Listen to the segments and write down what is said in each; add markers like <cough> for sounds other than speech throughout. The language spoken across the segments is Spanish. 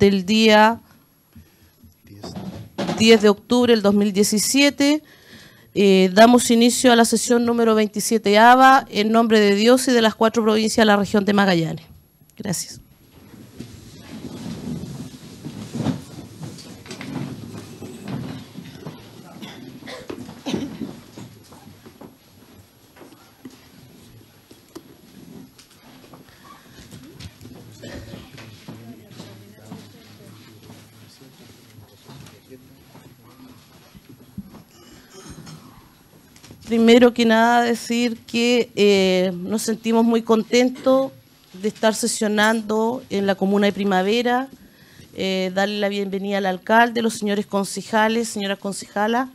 del día 10 de octubre del 2017, eh, damos inicio a la sesión número 27 ABA en nombre de Dios y de las cuatro provincias de la región de Magallanes. Gracias. Primero que nada decir que eh, nos sentimos muy contentos de estar sesionando en la comuna de Primavera, eh, darle la bienvenida al alcalde, los señores concejales, señoras concejalas,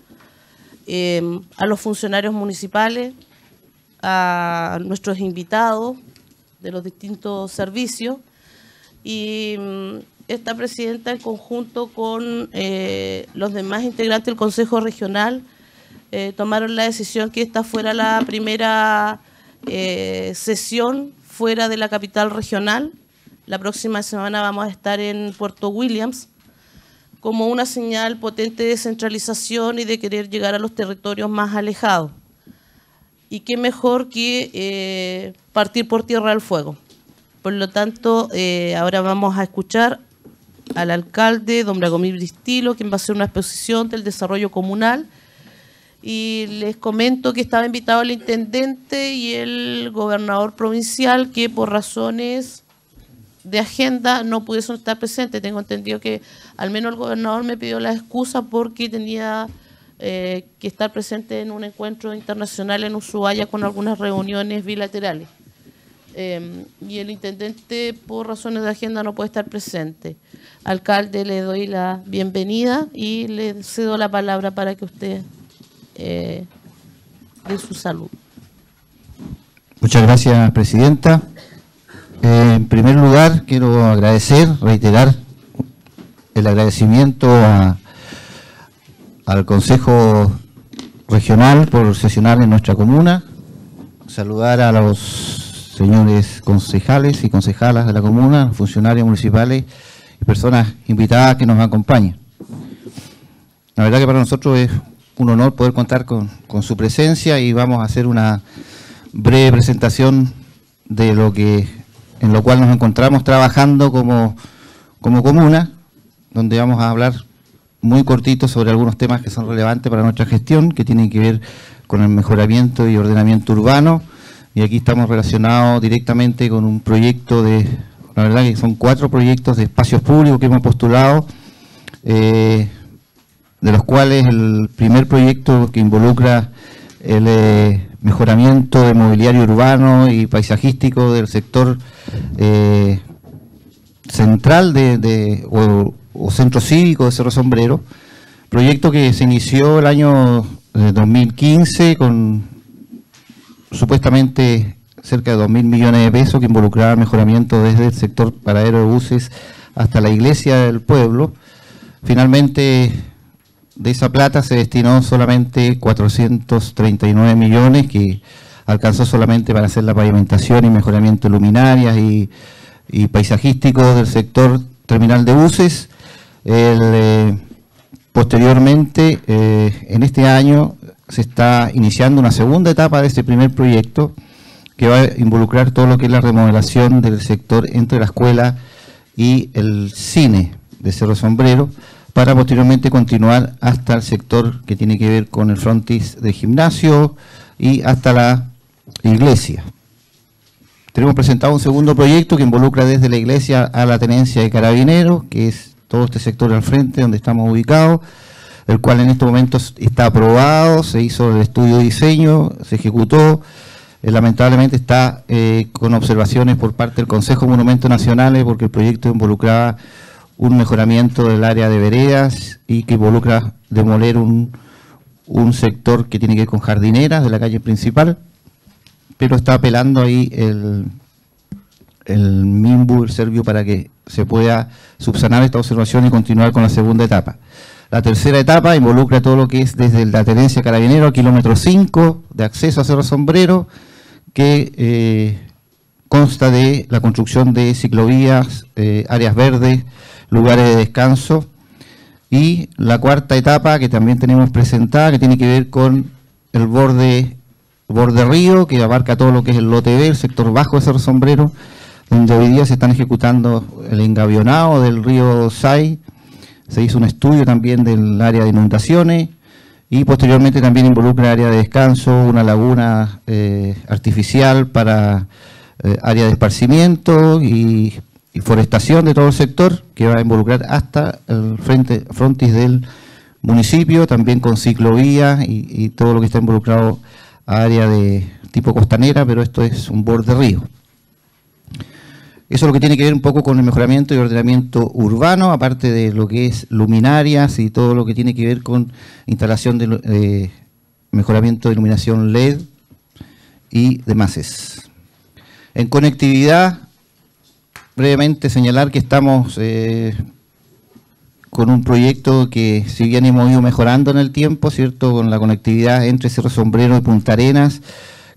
eh, a los funcionarios municipales, a nuestros invitados de los distintos servicios. Y mm, esta presidenta en conjunto con los demás integrantes del Consejo Regional eh, tomaron la decisión que esta fuera la primera eh, sesión fuera de la capital regional. La próxima semana vamos a estar en Puerto Williams como una señal potente de descentralización y de querer llegar a los territorios más alejados. Y qué mejor que eh, partir por Tierra del Fuego. Por lo tanto, ahora vamos a escuchar al alcalde, don Bragomir Bristilo, quien va a hacer una exposición del desarrollo comunal y les comento que estaba invitado el intendente y el gobernador provincial que por razones de agenda no pudieron estar presentes. Tengo entendido que al menos el gobernador me pidió la excusa porque tenía eh, que estar presente en un encuentro internacional en Ushuaia con algunas reuniones bilaterales. Em, y el intendente por razones de agenda no puede estar presente. Alcalde, le doy la bienvenida y le cedo la palabra para que usted eh, de su salud. Muchas gracias, Presidenta. Eh, en primer lugar, quiero agradecer, reiterar el agradecimiento al Consejo Regional por sesionar en nuestra comuna, saludar a los señores concejales y concejalas de la comuna, funcionarios municipales y personas invitadas que nos acompañan. La verdad que para nosotros es un honor poder contar con, su presencia y vamos a hacer una breve presentación de lo que en lo cual nos encontramos trabajando como, como comuna, donde vamos a hablar muy cortito sobre algunos temas que son relevantes para nuestra gestión, que tienen que ver con el mejoramiento y ordenamiento urbano. Y aquí estamos relacionados directamente con un proyecto de, la verdad que son cuatro proyectos de espacios públicos que hemos postulado. Eh, de los cuales el primer proyecto que involucra el eh, mejoramiento de mobiliario urbano y paisajístico del sector eh, central de, o, centro cívico de Cerro Sombrero, proyecto que se inició el año 2015 eh, con supuestamente cerca de 2 mil millones de pesos que involucraba mejoramiento desde el sector paradero de buses hasta la iglesia del pueblo. Finalmente de esa plata se destinó solamente 439 millones que alcanzó solamente para hacer la pavimentación y mejoramiento luminarias y, paisajístico del sector terminal de buses. Eh, posteriormente, eh, en este año se está iniciando una segunda etapa de este primer proyecto que va a involucrar todo lo que es la remodelación del sector entre la escuela y el cine de Cerro Sombrero, para posteriormente continuar hasta el sector que tiene que ver con el frontis de gimnasio y hasta la iglesia. Tenemos presentado un segundo proyecto que involucra desde la iglesia a la tenencia de carabineros, que es todo este sector al frente donde estamos ubicados, el cual en estos momentos está aprobado, se hizo el estudio de diseño, se ejecutó, eh, lamentablemente está eh, con observaciones por parte del Consejo de Monumentos Nacionales porque el proyecto involucraba un mejoramiento del área de veredas y que involucra demoler un, un sector que tiene que ver con jardineras de la calle principal, pero está apelando ahí el, el MIMBU, el Servio, para que se pueda subsanar esta observación y continuar con la segunda etapa. La tercera etapa involucra todo lo que es desde la tenencia carabinero, kilómetro 5, de acceso a Cerro Sombrero, que eh, consta de la construcción de ciclovías, eh, áreas verdes, lugares de descanso. Y la cuarta etapa que también tenemos presentada, que tiene que ver con el borde, borde río, que abarca todo lo que es el lote B, el sector bajo de Cerro Sombrero, donde hoy día se están ejecutando el engavionado del río Sai, se hizo un estudio también del área de inundaciones y posteriormente también involucra área de descanso, una laguna eh, artificial para eh, área de esparcimiento y, forestación de todo el sector que va a involucrar hasta el frente frontis del municipio, también con ciclovía y, y todo lo que está involucrado a área de tipo costanera, pero esto es un borde río. Eso es lo que tiene que ver un poco con el mejoramiento y ordenamiento urbano, aparte de lo que es luminarias y todo lo que tiene que ver con instalación de eh, mejoramiento de iluminación LED y demás. En conectividad, brevemente señalar que estamos eh, con un proyecto que si bien hemos ido mejorando en el tiempo, ¿cierto? Con la conectividad entre Cerro Sombrero y Punta Arenas,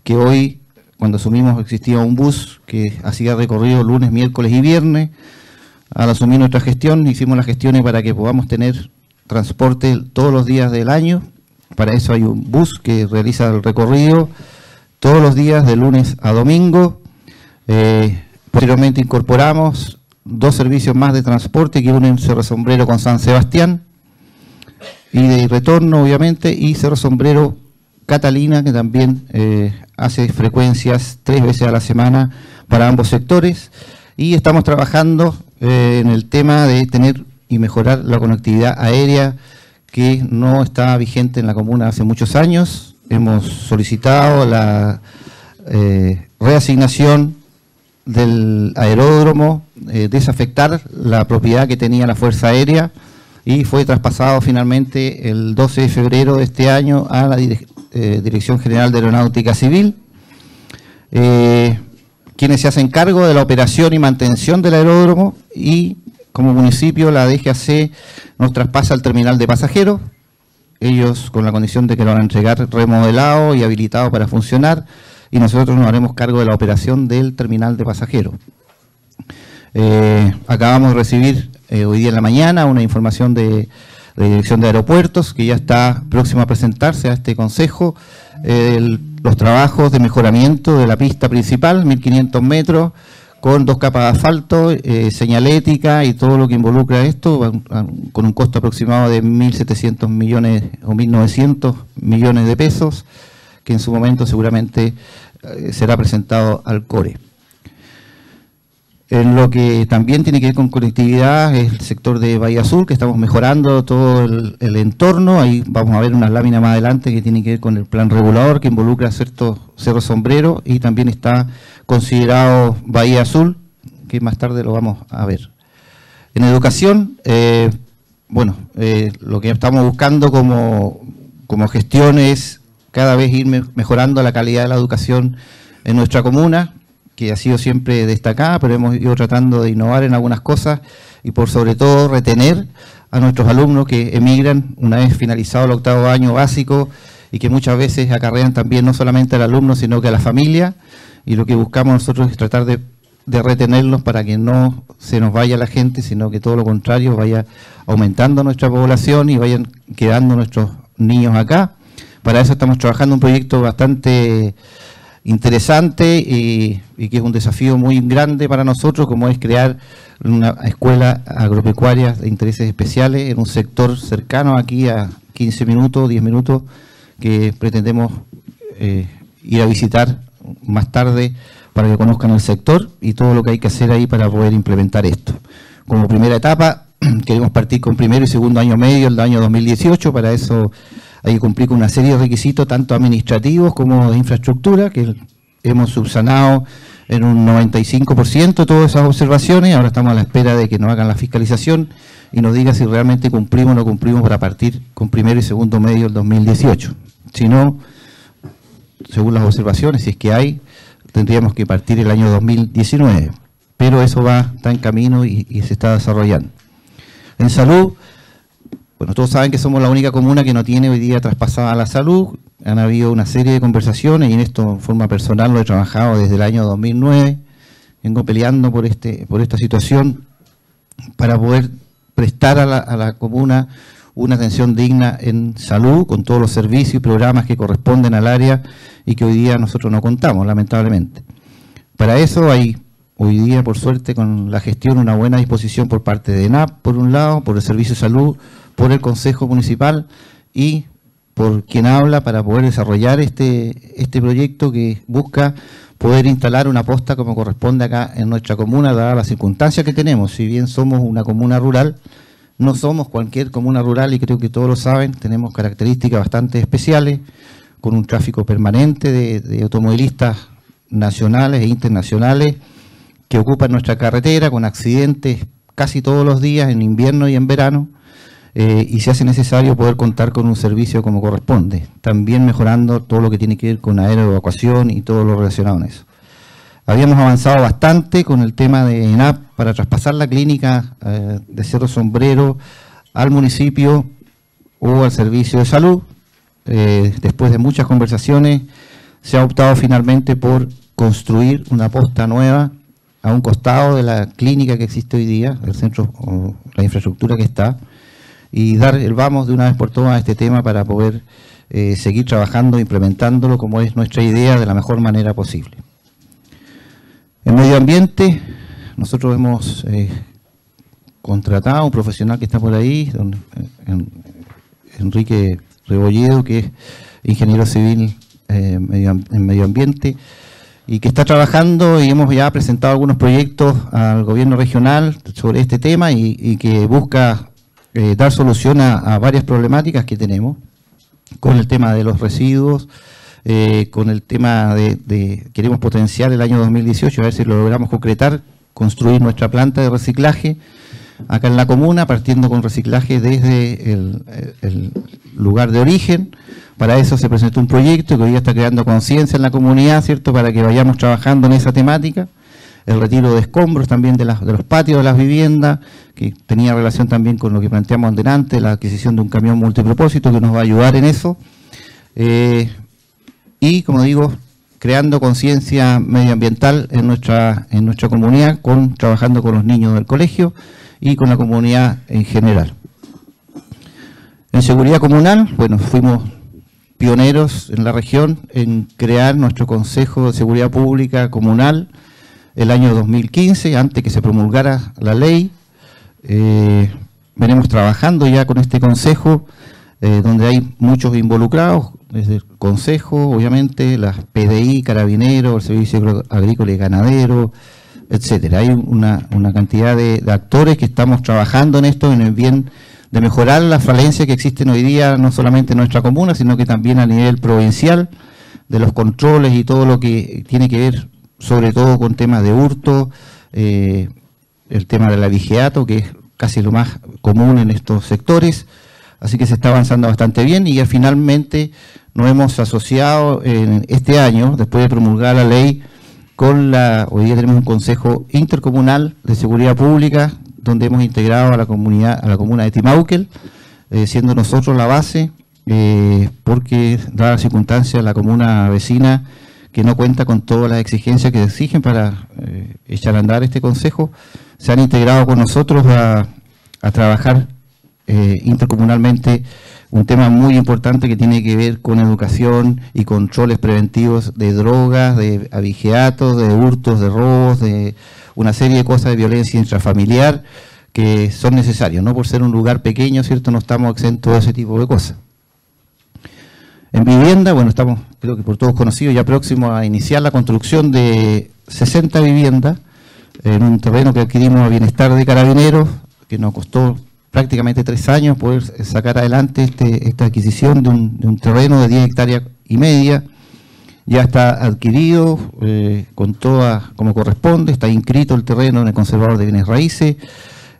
que hoy cuando asumimos existía un bus que hacía recorrido lunes, miércoles y viernes. Al asumir nuestra gestión, hicimos las gestiones para que podamos tener transporte todos los días del año. Para eso hay un bus que realiza el recorrido todos los días de lunes a domingo. Eh, posteriormente incorporamos dos servicios más de transporte que unen Cerro Sombrero con San Sebastián y de retorno obviamente y Cerro Sombrero Catalina, que también eh, hace frecuencias tres veces a la semana para ambos sectores. Y estamos trabajando eh, en el tema de tener y mejorar la conectividad aérea que no está vigente en la comuna hace muchos años. Hemos solicitado la eh, reasignación del aeródromo, desafectar la propiedad que tenía la Fuerza Aérea y fue traspasado finalmente el 12 de febrero de este año a la eh, Dirección General de Aeronáutica Civil, eh, quienes se hacen cargo de la operación y mantención del aeródromo y como municipio la DGAC nos traspasa al terminal de pasajeros, ellos con la condición de que lo van a entregar remodelado y habilitado para funcionar y nosotros nos haremos cargo de la operación del terminal de pasajeros. Eh, acabamos de recibir hoy día en la mañana una información de de Dirección de Aeropuertos, que ya está próximo a presentarse a este Consejo, los trabajos de mejoramiento de la pista principal, 1.500 metros, con dos capas de asfalto, eh, señalética y todo lo que involucra esto, con un costo aproximado de 1.700 millones o 1.900 millones de pesos, que en su momento seguramente eh, será presentado al CORE. En lo que también tiene que ver con conectividad es el sector de Bahía Azul, que estamos mejorando todo el, entorno. Ahí vamos a ver una lámina más adelante que tiene que ver con el plan regulador que involucra ciertos cerros sombreros y también está considerado Bahía Azul, que más tarde lo vamos a ver. En educación, eh, bueno, eh, lo que estamos buscando como, como gestión es cada vez ir mejorando la calidad de la educación en nuestra comuna, que ha sido siempre destacada, pero hemos ido tratando de innovar en algunas cosas y por sobre todo retener a nuestros alumnos que emigran una vez finalizado el octavo año básico y que muchas veces acarrean también no solamente al alumno, sino que a la familia. Y lo que buscamos nosotros es tratar de, de retenerlos para que no se nos vaya la gente, sino que todo lo contrario, vaya aumentando nuestra población y vayan quedando nuestros niños acá. Para eso estamos trabajando un proyecto bastante interesante y, que es un desafío muy grande para nosotros, como es crear una escuela agropecuaria de intereses especiales en un sector cercano aquí a 15 minutos, 10 minutos, que pretendemos eh, ir a visitar más tarde para que conozcan el sector y todo lo que hay que hacer ahí para poder implementar esto. Como primera etapa, <clears throat> queremos partir con primero y segundo año medio, el año 2018, para eso hay que cumplir con una serie de requisitos, tanto administrativos como de infraestructura, que hemos subsanado en un 95% todas esas observaciones. Ahora estamos a la espera de que nos hagan la fiscalización y nos diga si realmente cumplimos o no cumplimos para partir con primero y segundo medio del 2018. Si no, según las observaciones, si es que hay, tendríamos que partir el año 2019. Pero eso va, está en camino y, y se está desarrollando. En salud, bueno, todos saben que somos la única comuna que no tiene hoy día traspasada la salud. Han habido una serie de conversaciones y en esto en forma personal lo he trabajado desde el año 2009. Vengo peleando por, este, por esta situación para poder prestar a la, a la comuna una atención digna en salud, con todos los servicios y programas que corresponden al área y que hoy día nosotros no contamos, lamentablemente. Para eso hay hoy día, por suerte, con la gestión, una buena disposición por parte de ENAP, por un lado, por el Servicio de Salud, por el Consejo Municipal y por quien habla para poder desarrollar este, este proyecto que busca poder instalar una posta como corresponde acá en nuestra comuna, dadas las circunstancias que tenemos. Si bien somos una comuna rural, no somos cualquier comuna rural y creo que todos lo saben, tenemos características bastante especiales, con un tráfico permanente de, de automovilistas nacionales e internacionales que ocupan nuestra carretera, con accidentes casi todos los días, en invierno y en verano, eh, y se hace necesario poder contar con un servicio como corresponde, también mejorando todo lo que tiene que ver con aeroevacuación y todo lo relacionado con eso. Habíamos avanzado bastante con el tema de ENAP para traspasar la clínica eh, de Cerro Sombrero al municipio o al servicio de salud. Eh, después de muchas conversaciones, se ha optado finalmente por construir una posta nueva a un costado de la clínica que existe hoy día, el centro, o la infraestructura que está, y dar el vamos de una vez por todas a este tema para poder eh, seguir trabajando, implementándolo como es nuestra idea de la mejor manera posible. En medio ambiente, nosotros hemos eh, contratado a un profesional que está por ahí, don, eh, Enrique Rebolledo, que es ingeniero civil medio, en medio ambiente, y que está trabajando y hemos ya presentado algunos proyectos al gobierno regional sobre este tema y que busca eh, dar solución a, varias problemáticas que tenemos con el tema de los residuos, eh, con el tema de, de, queremos potenciar el año 2018, a ver si lo logramos concretar, construir nuestra planta de reciclaje acá en la comuna, partiendo con reciclaje desde el, lugar de origen. Para eso se presentó un proyecto que hoy está creando conciencia en la comunidad, ¿cierto? Para que vayamos trabajando en esa temática el retiro de escombros también de, de, los patios de las viviendas, que tenía relación también con lo que planteamos delante, la adquisición de un camión multipropósito que nos va a ayudar en eso. Eh, y, como digo, creando conciencia medioambiental en nuestra, en nuestra comunidad, trabajando con los niños del colegio y con la comunidad en general. En seguridad comunal, bueno, fuimos pioneros en la región en crear nuestro Consejo de Seguridad Pública Comunal, el año 2015, antes que se promulgara la ley. Eh, venimos trabajando ya con este consejo, eh, donde hay muchos involucrados, desde el consejo, obviamente, las PDI, Carabineros, el Servicio Agrícola y Ganadero, etcétera. Hay una, una cantidad de, de, actores que estamos trabajando en esto, en el bien de mejorar las falencias que existen hoy día, no solamente en nuestra comuna, sino que también a nivel provincial, de los controles y todo lo que tiene que ver sobre todo con temas de hurto, eh, el tema del abigeato, que es casi lo más común en estos sectores, así que se está avanzando bastante bien y ya finalmente nos hemos asociado en este año, después de promulgar la ley, con la, hoy día tenemos un consejo intercomunal de seguridad pública, donde hemos integrado a la comunidad, a la comuna de Timauquel, eh, siendo nosotros la base, eh, porque dada la circunstancia, la comuna vecina que no cuenta con todas las exigencias que exigen para eh, echar a andar este consejo, se han integrado con nosotros a, trabajar eh, intercomunalmente un tema muy importante que tiene que ver con educación y controles preventivos de drogas, de abigeatos, de hurtos, de robos, de una serie de cosas de violencia intrafamiliar que son necesarios, no por ser un lugar pequeño, ¿cierto? No estamos exentos de ese tipo de cosas. En vivienda, bueno, estamos, creo que por todos conocidos, ya próximos a iniciar la construcción de 60 viviendas en un terreno que adquirimos a Bienestar de Carabineros, que nos costó prácticamente tres años poder sacar adelante este, esta adquisición de un, terreno de 10 hectáreas y media, ya está adquirido eh, con toda como corresponde, está inscrito el terreno en el conservador de bienes raíces.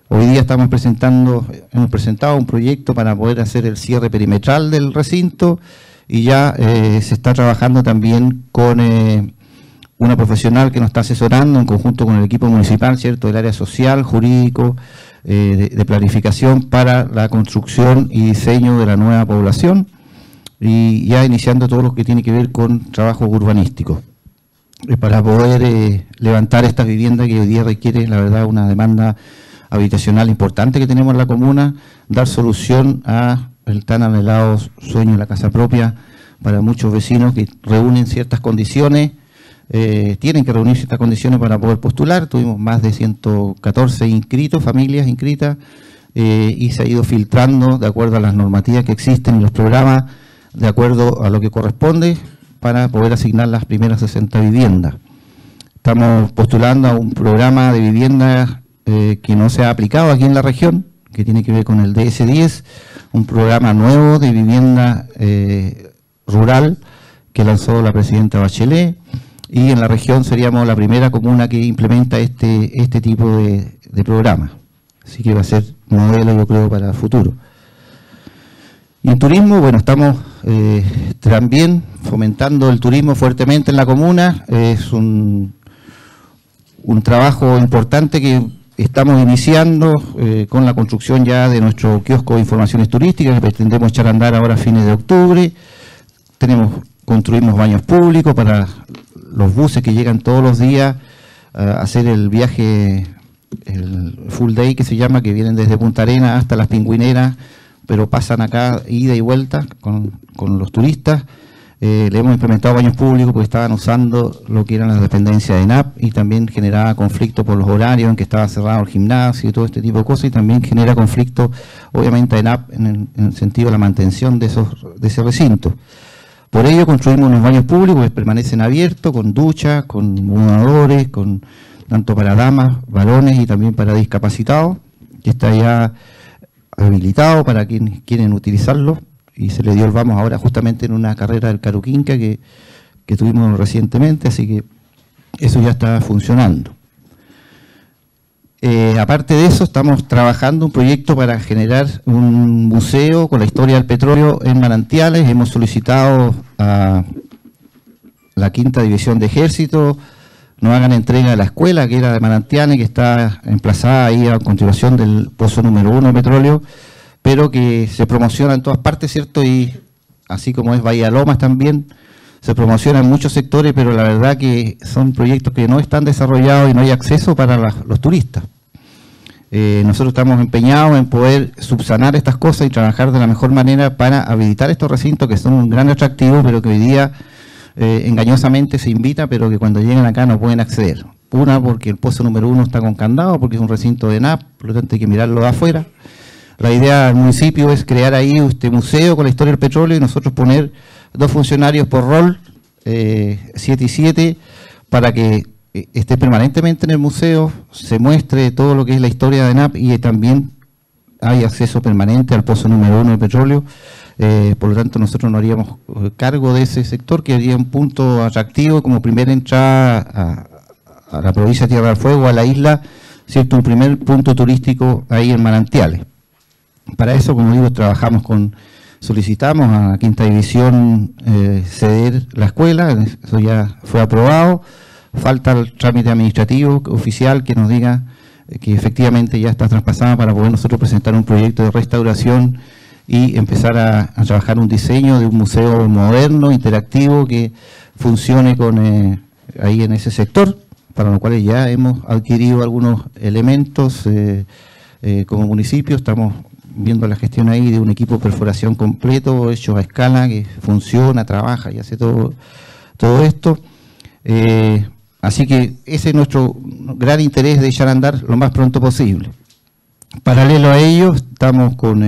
Hoy día estamos presentando, hemos presentado un proyecto para poder hacer el cierre perimetral del recinto y ya eh, se está trabajando también con eh, una profesional que nos está asesorando en conjunto con el equipo municipal, ¿cierto?, del área social, jurídico, de, de planificación para la construcción y diseño de la nueva población y ya iniciando todo lo que tiene que ver con trabajo urbanístico eh, para poder eh, levantar estas viviendas que hoy día requiere, la verdad, una demanda habitacional importante que tenemos en la comuna, dar solución a el tan anhelado sueño de la casa propia para muchos vecinos que reúnen ciertas condiciones, eh, tienen que reunir ciertas condiciones para poder postular. Tuvimos más de 114 inscritos, familias inscritas, y se ha ido filtrando de acuerdo a las normativas que existen en los programas de acuerdo a lo que corresponde para poder asignar las primeras 60 viviendas. Estamos postulando a un programa de vivienda eh, que no se ha aplicado aquí en la región, que tiene que ver con el DS10, un programa nuevo de vivienda eh, rural que lanzó la presidenta Bachelet y en la región seríamos la primera comuna que implementa este, este tipo de, programa. Así que va a ser modelo, yo creo, para el futuro. Y en turismo, bueno, estamos eh, también fomentando el turismo fuertemente en la comuna. Es un, un trabajo importante que estamos iniciando eh, con la construcción ya de nuestro kiosco de informaciones turísticas que pretendemos echar a andar ahora a fines de octubre. Tenemos, construimos baños públicos para los buses que llegan todos los días a hacer el viaje, el full day que se llama, que vienen desde Punta Arena hasta las pingüineras pero pasan acá ida y vuelta con, los turistas. Eh, le hemos implementado baños públicos porque estaban usando lo que eran las dependencias de NAP y también generaba conflicto por los horarios en que estaba cerrado el gimnasio y todo este tipo de cosas y también genera conflicto obviamente de NAP en el, sentido de la mantención de, esos, de ese recinto. Por ello construimos unos baños públicos que permanecen abiertos con duchas, con mudadores, con tanto para damas, varones y también para discapacitados, que está ya habilitado para quienes quieren utilizarlo y se le dio el vamos ahora justamente en una carrera del Caruquinca que, que tuvimos recientemente, así que eso ya está funcionando. Eh, aparte de eso, estamos trabajando un proyecto para generar un museo con la historia del petróleo en manantiales. Hemos solicitado a la quinta división de ejército, no hagan entrega de la escuela, que era de Manantiane, que está emplazada ahí a continuación del pozo número uno de petróleo, pero que se promociona en todas partes, ¿cierto? Y así como es Bahía Lomas también, se promociona en muchos sectores, pero la verdad que son proyectos que no están desarrollados y no hay acceso para los turistas. Eh, nosotros estamos empeñados en poder subsanar estas cosas y trabajar de la mejor manera para habilitar estos recintos que son un gran atractivo, pero que hoy día eh, engañosamente se invita, pero que cuando lleguen acá no pueden acceder. Una, porque el pozo número uno está con candado, porque es un recinto de NAP, por lo tanto hay que mirarlo de afuera. La idea del municipio es crear ahí este museo con la historia del petróleo y nosotros poner dos funcionarios por rol, 7 eh, y 7, para que eh, esté permanentemente en el museo, se muestre todo lo que es la historia de NAP y también hay acceso permanente al pozo número uno de petróleo eh, por lo tanto, nosotros nos haríamos cargo de ese sector, que haría un punto atractivo como primera entrada a, la provincia de Tierra del Fuego, a la isla, ¿cierto? un primer punto turístico ahí en Manantiales. Para eso, como digo, trabajamos con, solicitamos a Quinta División eh, ceder la escuela, eso ya fue aprobado, falta el trámite administrativo oficial que nos diga que efectivamente ya está traspasada para poder nosotros presentar un proyecto de restauración y empezar a, trabajar un diseño de un museo moderno, interactivo, que funcione con eh, ahí en ese sector, para lo cual ya hemos adquirido algunos elementos eh, eh, como municipio, estamos viendo la gestión ahí de un equipo de perforación completo, hecho a escala, que funciona, trabaja y hace todo, todo esto. así que ese es nuestro gran interés de echar a andar lo más pronto posible. Paralelo a ello, estamos con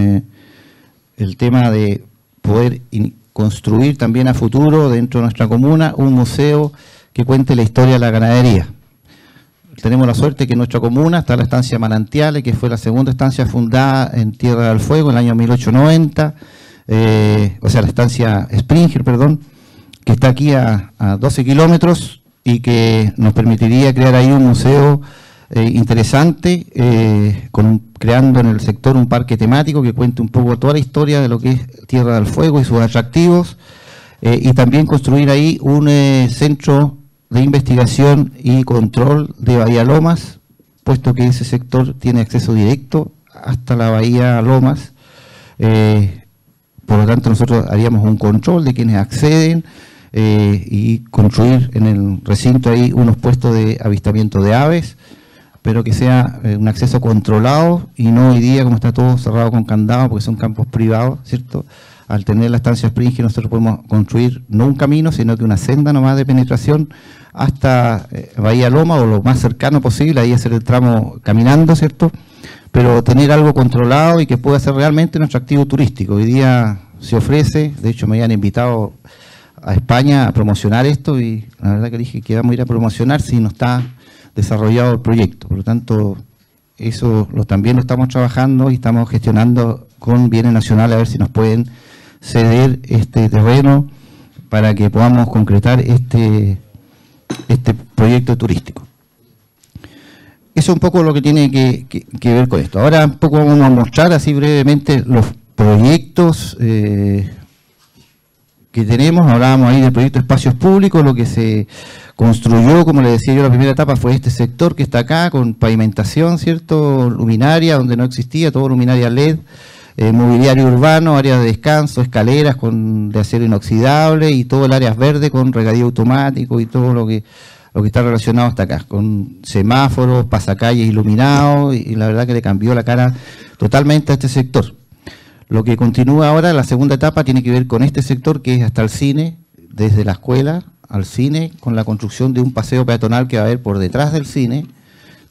el tema de poder construir también a futuro dentro de nuestra comuna un museo que cuente la historia de la ganadería. Tenemos la suerte que en nuestra comuna está la estancia Manantiales, que fue la segunda estancia fundada en Tierra del Fuego en el año 1890, eh, o sea, la estancia Springer, perdón, que está aquí a, 12 kilómetros y que nos permitiría crear ahí un museo eh, interesante, eh, creando en el sector un parque temático que cuente un poco toda la historia de lo que es Tierra del Fuego y sus atractivos, y también construir ahí un centro de investigación y control de Bahía Lomas, puesto que ese sector tiene acceso directo hasta la Bahía Lomas. Eh, por lo tanto, nosotros haríamos un control de quienes acceden eh, y construir en el recinto ahí unos puestos de avistamiento de aves, pero que sea eh, un acceso controlado y no hoy día como está todo cerrado con candado porque son campos privados, ¿cierto? Al tener la estancia Spring nosotros podemos construir no un camino, sino que una senda nomás de penetración hasta eh, Bahía Loma o lo más cercano posible, ahí hacer el tramo caminando, ¿cierto? Pero tener algo controlado y que pueda ser realmente un atractivo turístico. Hoy día se ofrece, de hecho me habían invitado a España a promocionar esto y la verdad que dije que vamos a ir a promocionar si no está desarrollado el proyecto. Por lo tanto, eso también lo estamos trabajando y estamos gestionando con bienes nacionales a ver si nos pueden ceder este terreno para que podamos concretar este este proyecto turístico. Eso es un poco lo que tiene que, ver con esto. Ahora un poco vamos a mostrar así brevemente los proyectos eh, que tenemos. Hablábamos ahí del proyecto espacios públicos, lo que se construyó, como le decía yo, la primera etapa fue este sector que está acá, con pavimentación, ¿cierto? Luminaria, donde no existía, todo luminaria LED. Eh, mobiliario urbano, áreas de descanso, escaleras con, de acero inoxidable y todo el área verde con regadío automático y todo lo que lo que está relacionado hasta acá, con semáforos, pasacalles iluminados y, la verdad que le cambió la cara totalmente a este sector. Lo que continúa ahora, la segunda etapa, tiene que ver con este sector que es hasta el cine, desde la escuela al cine, con la construcción de un paseo peatonal que va a haber por detrás del cine,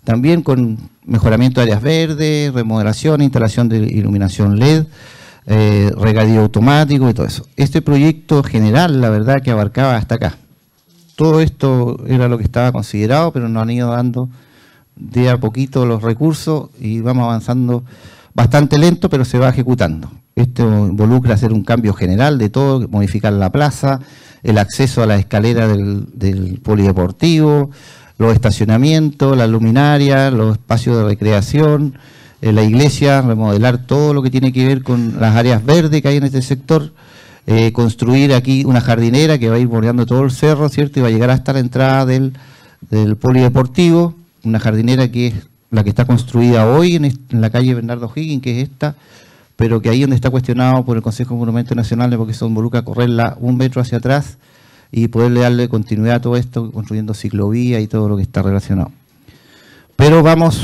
también con mejoramiento de áreas verdes, remodelación, instalación de iluminación LED, eh, regadío automático y todo eso. Este proyecto general, la verdad, que abarcaba hasta acá. Todo esto era lo que estaba considerado, pero nos han ido dando de a poquito los recursos y vamos avanzando bastante lento, pero se va ejecutando. Esto involucra hacer un cambio general de todo, modificar la plaza, el acceso a la escalera del, del polideportivo, los estacionamientos, la luminaria, los espacios de recreación, eh, la iglesia, remodelar todo lo que tiene que ver con las áreas verdes que hay en este sector, eh, construir aquí una jardinera que va a ir bordeando todo el cerro, ¿cierto? Y va a llegar hasta la entrada del, polideportivo, una jardinera que es la que está construida hoy en, la calle Bernardo Higgins, que es esta, pero que ahí donde está cuestionado por el Consejo de Monumentos Nacionales porque se involucra correrla un metro hacia atrás y poderle darle continuidad a todo esto, construyendo ciclovía y todo lo que está relacionado. Pero vamos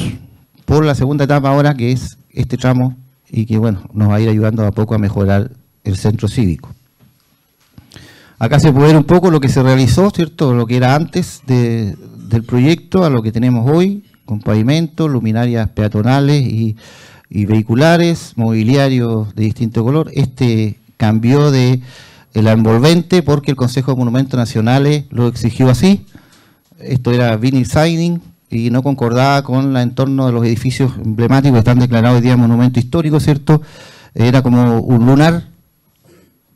por la segunda etapa ahora, que es este tramo, y que bueno, nos va a ir ayudando a poco a mejorar el centro cívico. Acá se puede ver un poco lo que se realizó, ¿cierto? Lo que era antes del proyecto a lo que tenemos hoy, con pavimentos, luminarias peatonales y, y vehiculares, mobiliario de distinto color. Este cambió de el envolvente porque el Consejo de Monumentos Nacionales lo exigió así. Esto era vinyl signing y no concordaba con el entorno de los edificios emblemáticos que están declarados hoy día monumento histórico, ¿cierto? Era como un lunar.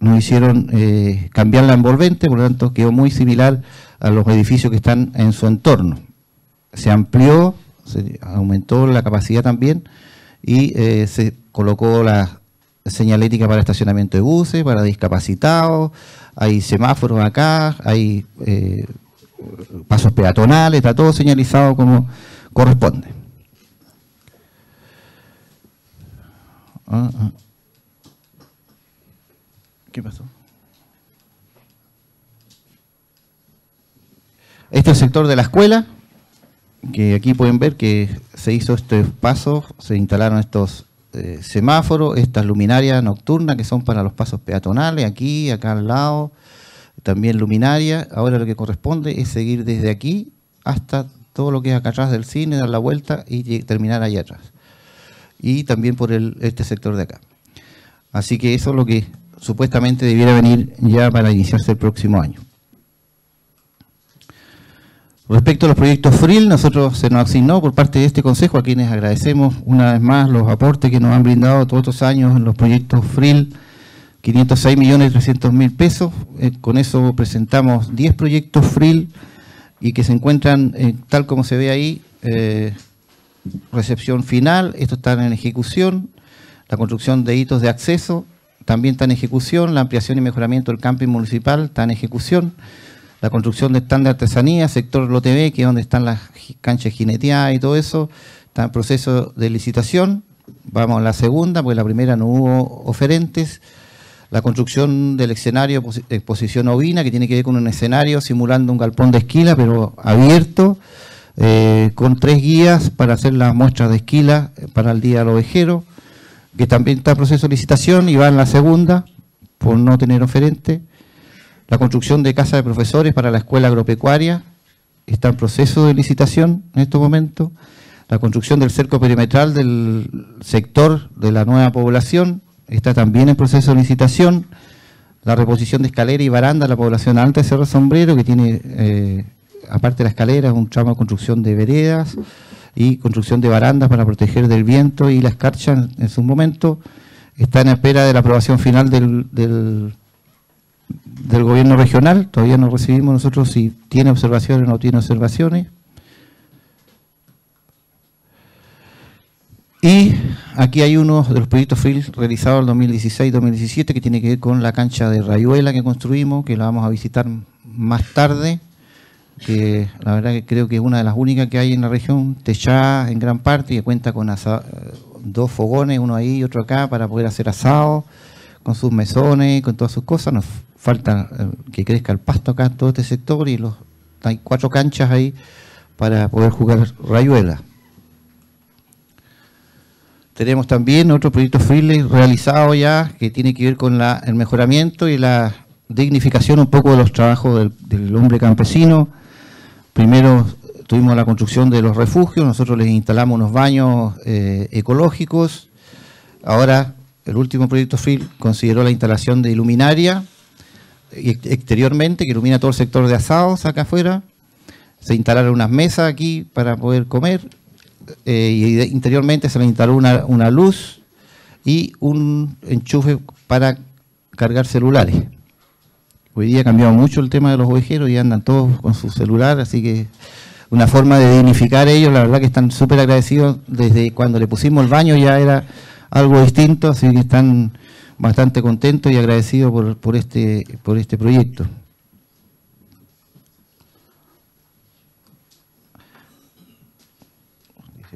Nos hicieron eh, cambiar la envolvente, por lo tanto quedó muy similar a los edificios que están en su entorno. Se amplió, se aumentó la capacidad también y eh, se colocó la señalética para estacionamiento de buses, para discapacitados, hay semáforos acá, hay eh, pasos peatonales, está todo señalizado como corresponde. Ah, ah. ¿Qué pasó? Este es el sector de la escuela, que aquí pueden ver que se hizo este paso, se instalaron estos eh, semáforos, estas luminarias nocturnas que son para los pasos peatonales, aquí, acá al lado, también luminaria. Ahora lo que corresponde es seguir desde aquí hasta todo lo que es acá atrás del cine, dar la vuelta y terminar allá atrás. Y también por el, este sector de acá. Así que eso es lo que supuestamente debiera venir ya para iniciarse el próximo año. Respecto a los proyectos FRIL, nosotros se nos asignó por parte de este Consejo, a quienes agradecemos una vez más los aportes que nos han brindado todos estos años en los proyectos FRIL 506 millones 300 mil pesos. Eh, con eso presentamos 10 proyectos FRIL y que se encuentran, eh, tal como se ve ahí, eh, recepción final, esto está en ejecución, la construcción de hitos de acceso también está en ejecución, la ampliación y mejoramiento del camping municipal está en ejecución, la construcción de stand de artesanía, sector LOTV, que es donde están las canchas jineteadas y todo eso, está en proceso de licitación, vamos a la segunda, porque la primera no hubo oferentes, la construcción del escenario de exposición ovina, que tiene que ver con un escenario simulando un galpón de esquila, pero abierto, eh, con tres guías para hacer las muestras de esquila para el Día del Ovejero, que también está en proceso de licitación y va en la segunda, por no tener oferente. La construcción de casa de profesores para la escuela agropecuaria está en proceso de licitación en estos momentos. La construcción del cerco perimetral del sector de la nueva población está también en proceso de licitación. La reposición de escalera y baranda de la población alta de Cerro Sombrero, que tiene eh, aparte de la escalera, es un tramo de construcción de veredas y construcción de barandas para proteger del viento y la escarcha en, su momento. Está en espera de la aprobación final del, gobierno regional. Todavía no recibimos nosotros si tiene observaciones o no tiene observaciones. Y aquí hay uno de los proyectos FRIL realizados en 2016-2017 que tiene que ver con la cancha de Rayuela que construimos, que la vamos a visitar más tarde que la verdad que creo que es una de las únicas que hay en la región, techada en gran parte y cuenta con dos fogones, uno ahí y otro acá, para poder hacer asado, con sus mesones, con todas sus cosas. Nos falta eh, que crezca el pasto acá en todo este sector y los, hay cuatro canchas ahí para poder jugar rayuela. Tenemos también otro proyecto freelance realizado ya que tiene que ver con el mejoramiento y la dignificación un poco de los trabajos del hombre campesino Primero tuvimos la construcción de los refugios, nosotros les instalamos unos baños eh, ecológicos. Ahora, el último proyecto FIL consideró la instalación de iluminaria exteriormente, que ilumina todo el sector de asados acá afuera. Se instalaron unas mesas aquí para poder comer. Eh, y interiormente se le instaló una, una luz y un enchufe para cargar celulares. Hoy día ha cambiado mucho el tema de los ovejeros y andan todos con su celular, así que una forma de dignificar ellos, la verdad que están súper agradecidos. Desde cuando le pusimos el baño ya era algo distinto, así que están bastante contentos y agradecidos por, por, este, por este proyecto.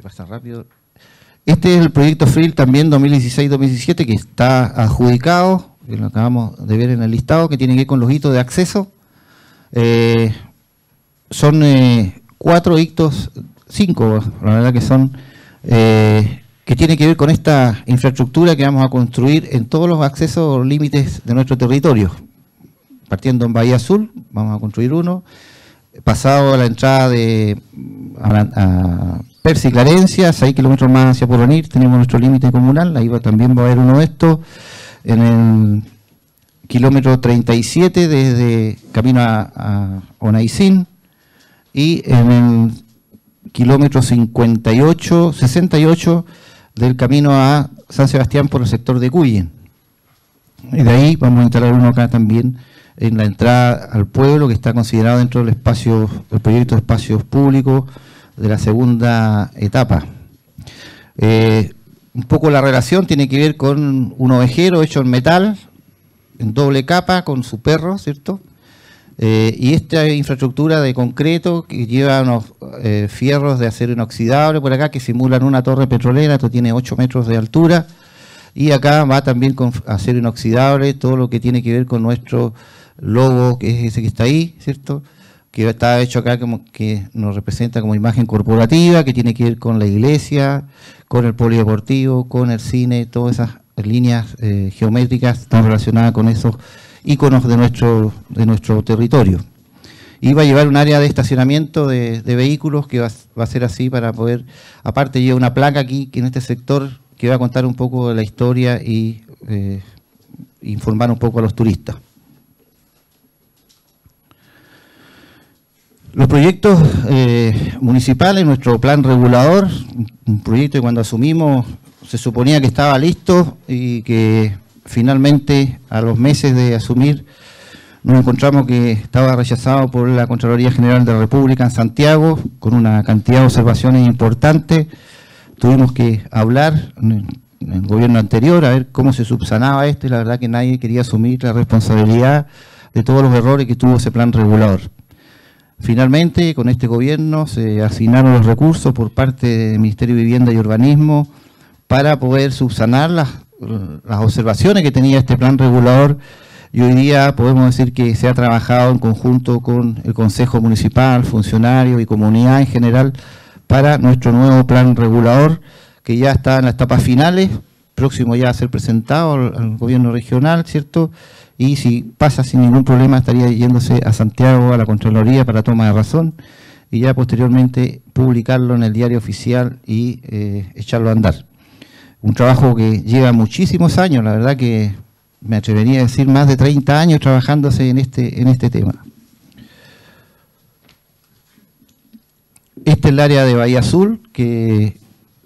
Pasa rápido. Este es el proyecto FRIL también 2016-2017 que está adjudicado que lo acabamos de ver en el listado, que tiene que ver con los hitos de acceso. Eh, son eh, cuatro hitos, cinco, la verdad que son, eh, que tiene que ver con esta infraestructura que vamos a construir en todos los accesos límites de nuestro territorio. Partiendo en Bahía Azul, vamos a construir uno. Pasado a la entrada de a, Percy Clarencia, 6 kilómetros más hacia Porvenir, tenemos nuestro límite comunal, ahí también va a haber uno de estos en el kilómetro 37 desde camino a, a y en el kilómetro 58, 68 del camino a San Sebastián por el sector de Cuyen. Y de ahí vamos a instalar uno acá también en la entrada al pueblo que está considerado dentro del espacio, el proyecto de espacios públicos de la segunda etapa. Eh, un poco la relación tiene que ver con un ovejero hecho en metal, en doble capa, con su perro, ¿cierto? Eh, y esta infraestructura de concreto que lleva unos eh, fierros de acero inoxidable por acá que simulan una torre petrolera, esto tiene 8 metros de altura. Y acá va también con acero inoxidable, todo lo que tiene que ver con nuestro logo, que es ese que está ahí, ¿cierto? Que está hecho acá como que nos representa como imagen corporativa, que tiene que ver con la iglesia, con el polideportivo, con el cine, todas esas líneas eh, geométricas están relacionadas con esos iconos de nuestro, de nuestro territorio. Y va a llevar un área de estacionamiento de, vehículos que va, a ser así para poder, aparte lleva una placa aquí que en este sector que va a contar un poco de la historia y eh, informar un poco a los turistas. Los proyectos eh, municipales, nuestro plan regulador, un proyecto que cuando asumimos se suponía que estaba listo y que finalmente a los meses de asumir nos encontramos que estaba rechazado por la Contraloría General de la República en Santiago con una cantidad de observaciones importantes. Tuvimos que hablar en el gobierno anterior a ver cómo se subsanaba esto y la verdad que nadie quería asumir la responsabilidad de todos los errores que tuvo ese plan regulador. Finalmente, con este gobierno se asignaron los recursos por parte del Ministerio de Vivienda y Urbanismo para poder subsanar las, las observaciones que tenía este plan regulador y hoy día podemos decir que se ha trabajado en conjunto con el Consejo Municipal, funcionarios y comunidad en general para nuestro nuevo plan regulador que ya está en las etapas finales, próximo ya a ser presentado al, gobierno regional, ¿cierto? Y si pasa sin ningún problema estaría yéndose a Santiago, a la Contraloría para toma de razón y ya posteriormente publicarlo en el diario oficial y eh, echarlo a andar. Un trabajo que lleva muchísimos años, la verdad que me atrevería a decir, más de 30 años trabajándose en este, en este tema. Este es el área de Bahía Azul, que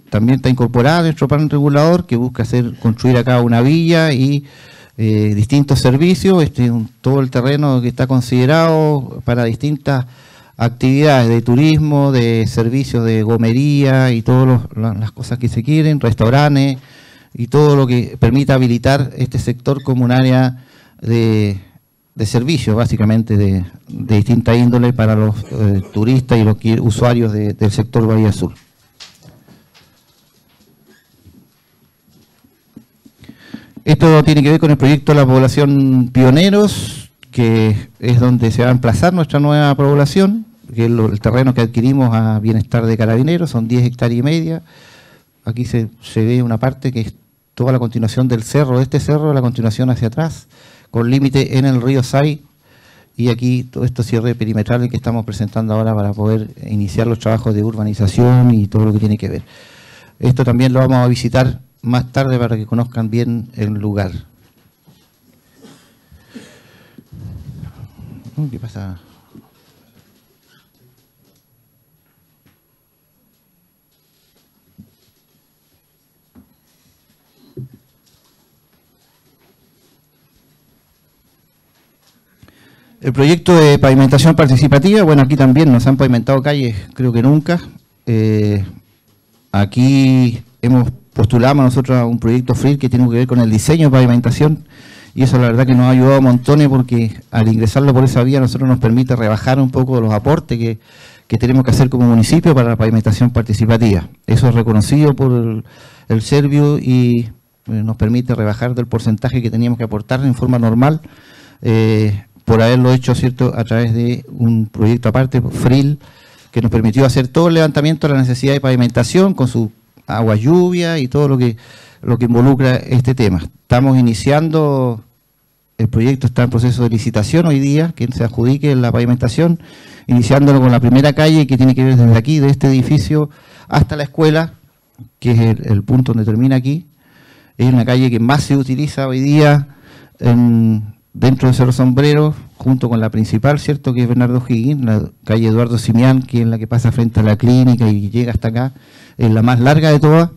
también está incorporada a nuestro plan regulador, que busca hacer construir acá una villa y eh, distintos servicios. Este es todo el terreno que está considerado para distintas actividades de turismo, de servicios de gomería y todas las cosas que se quieren, restaurantes, y todo lo que permita habilitar este sector como un área de, de servicio, básicamente, de, distinta índole para los eh, turistas y los usuarios del sector Bahía Sur. Esto tiene que ver con el proyecto de la población Pioneros, que es donde se va a emplazar nuestra nueva población, que es el terreno que adquirimos a Bienestar de Carabineros, son 10 hectáreas y media. Aquí se, se ve una parte que es toda la continuación del cerro, este cerro, la continuación hacia atrás, con límite en el río Sai, y aquí todo esto cierre perimetral que estamos presentando ahora para poder iniciar los trabajos de urbanización y todo lo que tiene que ver. Esto también lo vamos a visitar más tarde para que conozcan bien el lugar. ¿Qué pasa? El proyecto de pavimentación participativa, bueno, aquí también nos han pavimentado calles, creo que nunca. Eh, aquí hemos postulado nosotros a un proyecto FRIL que tiene que ver con el diseño de pavimentación y eso la verdad que nos ha ayudado montones porque al ingresarlo por esa vía nosotros nos permite rebajar un poco los aportes que, tenemos que hacer como municipio para la pavimentación participativa. Eso es reconocido por el, el Servio y eh, nos permite rebajar del porcentaje que teníamos que aportar en forma normal eh, por haberlo hecho cierto a través de un proyecto aparte, FRIL, que nos permitió hacer todo el levantamiento de la necesidad de pavimentación con su agua lluvia y todo lo que, lo que involucra este tema. Estamos iniciando, el proyecto está en proceso de licitación hoy día, que se adjudique la pavimentación, iniciándolo con la primera calle que tiene que ver desde aquí, de este edificio, hasta la escuela, que es el, el punto donde termina aquí. Es una calle que más se utiliza hoy día en, dentro de Cerro Sombrero, junto con la principal, ¿cierto? Que es Bernardo Higgins, la calle Eduardo Simián, que es la que pasa frente a la clínica y llega hasta acá, es la más larga de todas,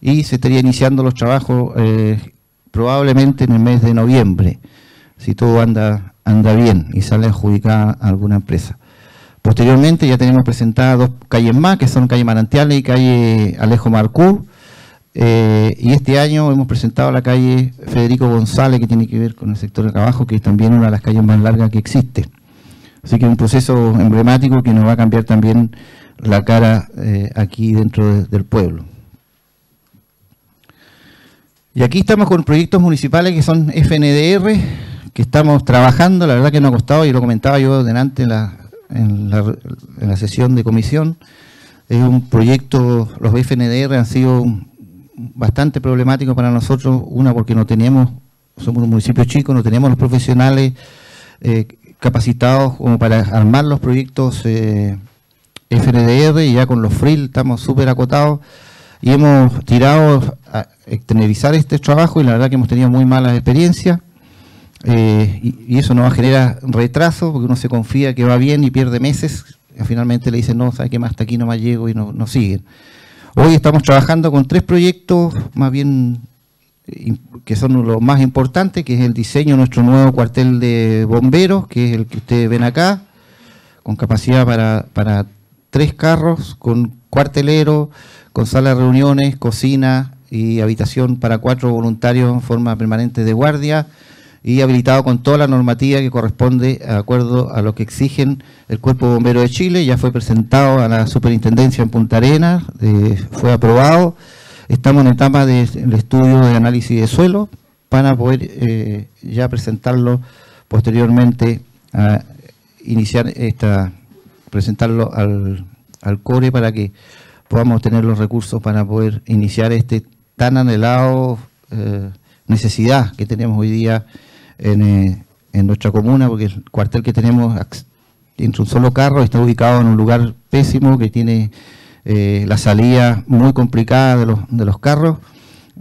y se estaría iniciando los trabajos eh, probablemente en el mes de noviembre, si todo anda, anda bien y sale adjudicada alguna empresa. Posteriormente ya tenemos presentadas dos calles más, que son calle Manantiales y calle Alejo Marcú, eh, y este año hemos presentado la calle Federico González, que tiene que ver con el sector de trabajo, que es también una de las calles más largas que existe. Así que es un proceso emblemático que nos va a cambiar también la cara eh, aquí dentro del pueblo. Y aquí estamos con proyectos municipales que son FNDR, que estamos trabajando, la verdad que nos ha costado, y lo comentaba yo delante en la, en la, en la sesión de comisión, es un proyecto, los FNDR han sido bastante problemático para nosotros, una porque no tenemos, somos un municipio chico, no tenemos los profesionales eh, capacitados como para armar los proyectos eh, FNDR y ya con los FRIL estamos súper acotados y hemos tirado a externalizar este trabajo y la verdad que hemos tenido muy malas experiencias eh, y, eso nos va a generar retraso porque uno se confía que va bien y pierde meses y finalmente le dicen no, ¿sabe qué más? Hasta aquí no más llego y no, no siguen. Hoy estamos trabajando con tres proyectos, más bien que son los más importantes, que es el diseño de nuestro nuevo cuartel de bomberos, que es el que ustedes ven acá, con capacidad para, para tres carros, con cuartelero, con sala de reuniones, cocina y habitación para cuatro voluntarios en forma permanente de guardia y habilitado con toda la normativa que corresponde de acuerdo a lo que exigen el Cuerpo Bombero de Chile. Ya fue presentado a la Superintendencia en Punta Arenas, eh, fue aprobado. Estamos en etapa del estudio de análisis de suelo para poder eh, ya presentarlo posteriormente a iniciar esta, presentarlo al, al CORE para que podamos tener los recursos para poder iniciar este tan anhelado eh, necesidad que tenemos hoy día eh, en, nuestra comuna, porque el cuartel que tenemos entre un solo carro está ubicado en un lugar pésimo que tiene eh, la salida muy complicada de los, de los carros.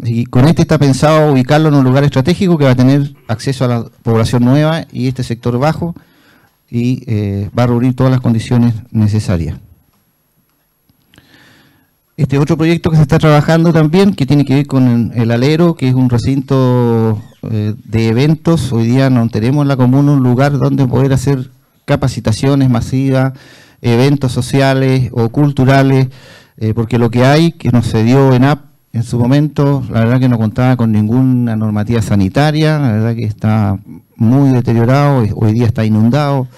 Y con este está pensado ubicarlo en un lugar estratégico que va a tener acceso a la población nueva y este sector bajo y va a reunir todas las condiciones necesarias. Este otro proyecto que se está trabajando también, que tiene que ver con el alero, que es un recinto eh, de eventos. Hoy día no tenemos en la comuna un lugar donde poder hacer capacitaciones masivas, eventos sociales o culturales, eh, porque lo que hay, que nos se dio en AP en su momento, la verdad que no contaba con ninguna normativa sanitaria, la verdad que está muy deteriorado, hoy día está inundado.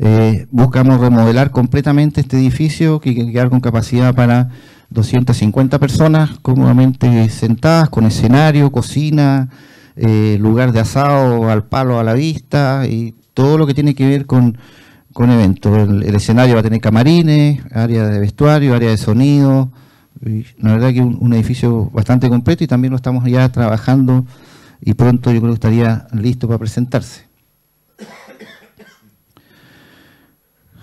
Eh, buscamos remodelar completamente este edificio que quedar con capacidad para 250 personas cómodamente sentadas con escenario, cocina, eh, lugar de asado al palo a la vista y todo lo que tiene que ver con, con eventos. El, escenario va a tener camarines, área de vestuario, área de sonido. la verdad que un, un edificio bastante completo y también lo estamos ya trabajando y pronto yo creo que estaría listo para presentarse.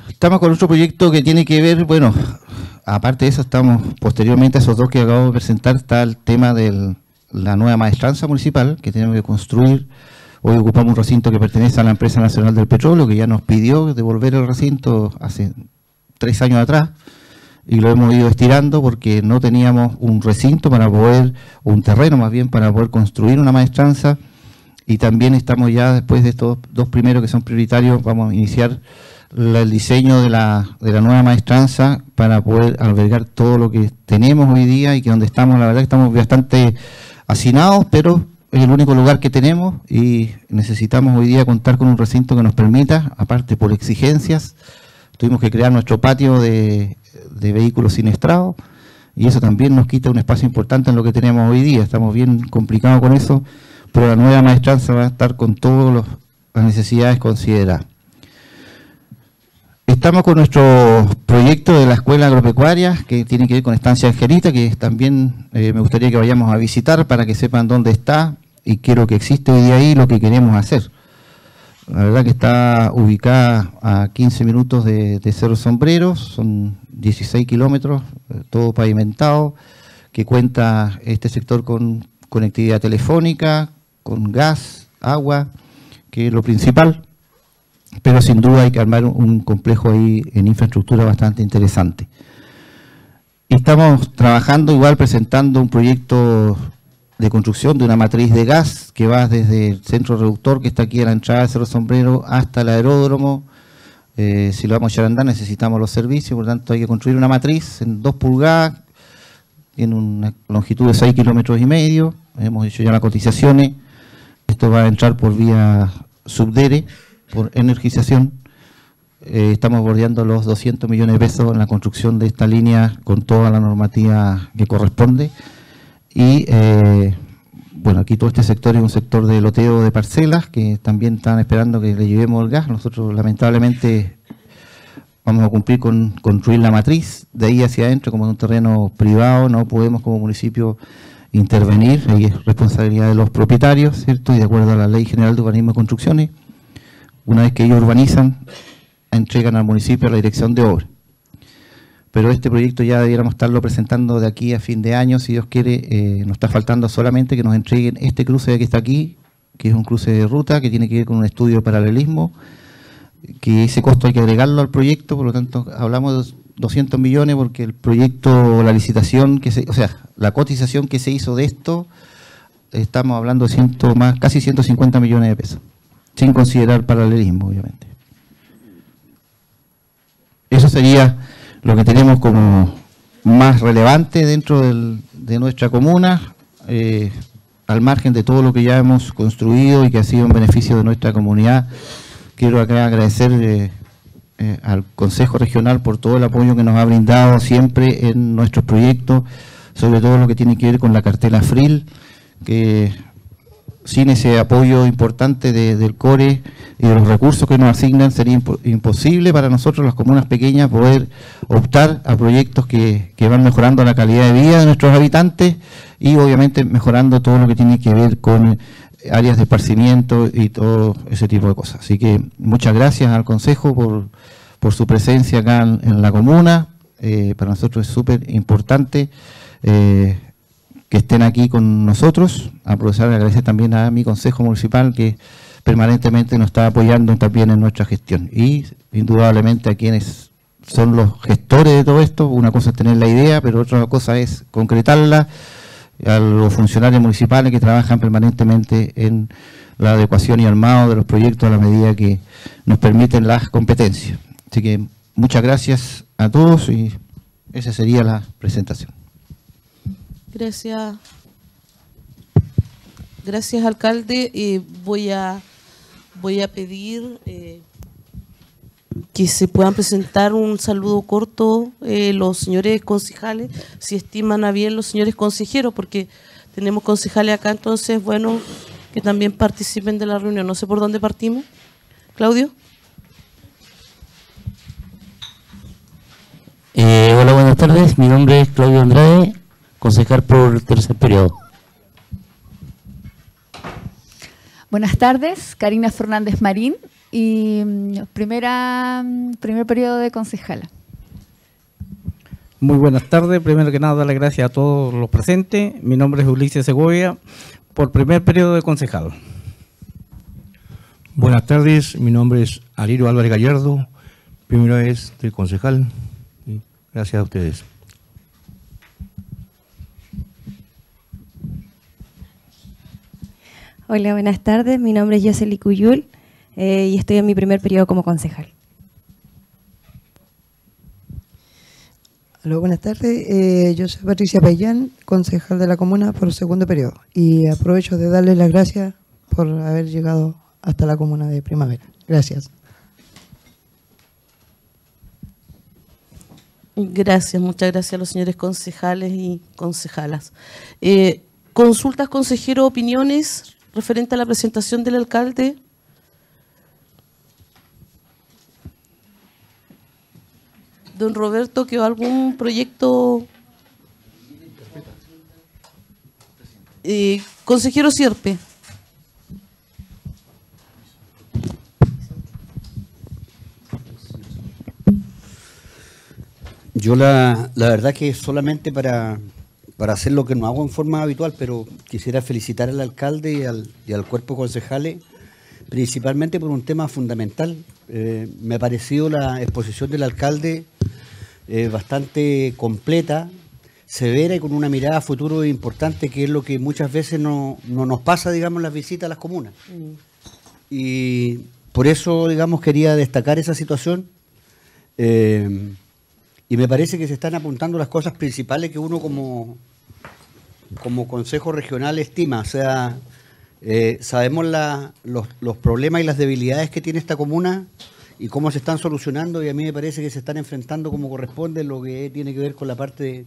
Estamos con otro proyecto que tiene que ver, bueno, aparte de eso, estamos posteriormente a esos dos que acabo de presentar, está el tema de la nueva maestranza municipal que tenemos que construir. Hoy ocupamos un recinto que pertenece a la Empresa Nacional del Petróleo, que ya nos pidió devolver el recinto hace tres años atrás, y lo hemos ido estirando porque no teníamos un recinto para poder, un terreno más bien, para poder construir una maestranza, y también estamos ya, después de estos dos primeros que son prioritarios, vamos a iniciar el diseño de la, de la nueva maestranza para poder albergar todo lo que tenemos hoy día y que donde estamos, la verdad estamos bastante hacinados, pero es el único lugar que tenemos y necesitamos hoy día contar con un recinto que nos permita, aparte por exigencias, tuvimos que crear nuestro patio de, de vehículos siniestrados y eso también nos quita un espacio importante en lo que tenemos hoy día, estamos bien complicados con eso, pero la nueva maestranza va a estar con todas las necesidades consideradas. Estamos con nuestro proyecto de la Escuela Agropecuaria, que tiene que ver con Estancia Angelita, que también eh, me gustaría que vayamos a visitar para que sepan dónde está y qué es lo que existe hoy día ahí lo que queremos hacer. La verdad que está ubicada a 15 minutos de, Cerro Sombreros, son 16 kilómetros, eh, todo pavimentado, que cuenta este sector con conectividad telefónica, con gas, agua, que es lo principal pero sin duda hay que armar un complejo ahí en infraestructura bastante interesante. Estamos trabajando igual presentando un proyecto de construcción de una matriz de gas que va desde el centro reductor que está aquí a la entrada de Cerro Sombrero hasta el aeródromo. Eh, si lo vamos a andar necesitamos los servicios, por lo tanto hay que construir una matriz en dos pulgadas, en una longitud de 6 kilómetros y medio. Hemos hecho ya las cotizaciones. Esto va a entrar por vía subdere por energización. Eh, estamos bordeando los 200 millones de pesos en la construcción de esta línea con toda la normativa que corresponde. Y eh, bueno, aquí todo este sector es un sector de loteo de parcelas que también están esperando que le llevemos el gas. Nosotros lamentablemente vamos a cumplir con construir la matriz de ahí hacia adentro como en un terreno privado, no podemos como municipio intervenir, ahí es responsabilidad de los propietarios, ¿cierto? Y de acuerdo a la Ley General de Urbanismo y Construcciones, una vez que ellos urbanizan, entregan al municipio la dirección de obra. Pero este proyecto ya debiéramos estarlo presentando de aquí a fin de año, si Dios quiere, eh, nos está faltando solamente que nos entreguen este cruce que está aquí, que es un cruce de ruta, que tiene que ver con un estudio de paralelismo, que ese costo hay que agregarlo al proyecto, por lo tanto hablamos de 200 millones porque el proyecto, la licitación, que se, o sea, la cotización que se hizo de esto estamos hablando de más, casi 150 millones de pesos, sin considerar paralelismo, obviamente. Eso sería lo que tenemos como más relevante dentro de nuestra comuna, eh, al margen de todo lo que ya hemos construido y que ha sido en beneficio de nuestra comunidad. Quiero agradecer eh, eh, al Consejo Regional por todo el apoyo que nos ha brindado siempre en nuestros proyectos, sobre todo lo que tiene que ver con la cartela FRIL, que sin ese apoyo importante del CORE y de los recursos que nos asignan, sería imposible para nosotros, las comunas pequeñas, poder optar a proyectos que, van mejorando la calidad de vida de nuestros habitantes y obviamente mejorando todo lo que tiene que ver con áreas de esparcimiento y todo ese tipo de cosas. Así que muchas gracias al Consejo por, su presencia acá en, la comuna. Eh, para nosotros es súper importante. Eh, que estén aquí con nosotros. Aprovechar y agradecer también a mi Consejo Municipal que permanentemente nos está apoyando también en nuestra gestión. Y indudablemente a quienes son los gestores de todo esto, una cosa es tener la idea, pero otra cosa es concretarla, a los funcionarios municipales que trabajan permanentemente en la adecuación y armado de los proyectos a la medida que nos permiten las competencias. Así que muchas gracias a todos y esa sería la presentación. Gracias. Gracias, alcalde. Eh, voy, a, voy a pedir eh, que se puedan presentar un saludo corto eh, los señores concejales, si estiman a bien los señores consejeros, porque tenemos concejales acá, entonces, bueno, que también participen de la reunión. No sé por dónde partimos. Claudio. hola, buenas tardes. Mi nombre es Claudio Andrade concejal por tercer periodo. Buenas tardes, Karina Fernández Marín y mm, primera, mm, primer periodo de concejala. Muy buenas tardes, primero que nada dar las gracias a todos los presentes. Mi nombre es Ulises Segovia, por primer periodo de concejal. Buenas tardes, mi nombre es Alirio Álvarez Gallardo, primera vez de concejal. Gracias a ustedes. Hola, buenas tardes. Mi nombre es Yoseli Cuyul eh, y estoy en mi primer periodo como concejal. Hola, buenas tardes. Eh, yo soy Patricia Payán, concejal de la comuna por segundo periodo. Y aprovecho de darle las gracias por haber llegado hasta la comuna de Primavera. Gracias. Gracias, muchas gracias a los señores concejales y concejalas. Eh, consultas, consejero, opiniones referente a la presentación del alcalde. Don Roberto, ¿quedó algún proyecto? Eh, consejero Sierpe. Yo la, la verdad que solamente para para hacer lo que no hago en forma habitual, pero quisiera felicitar al alcalde y al, y al cuerpo concejales, principalmente por un tema fundamental. Eh, me ha parecido la exposición del alcalde eh, bastante completa, severa y con una mirada a futuro importante, que es lo que muchas veces no, nos pasa, digamos, las visitas a las comunas. Mm. Y por eso, digamos, quería destacar esa situación. Eh, y me parece que se están apuntando las cosas principales que uno como, como Consejo Regional estima. O sea, eh, sabemos los, los, problemas y las debilidades que tiene esta comuna y cómo se están solucionando y a mí me parece que se están enfrentando como corresponde lo que tiene que ver con la parte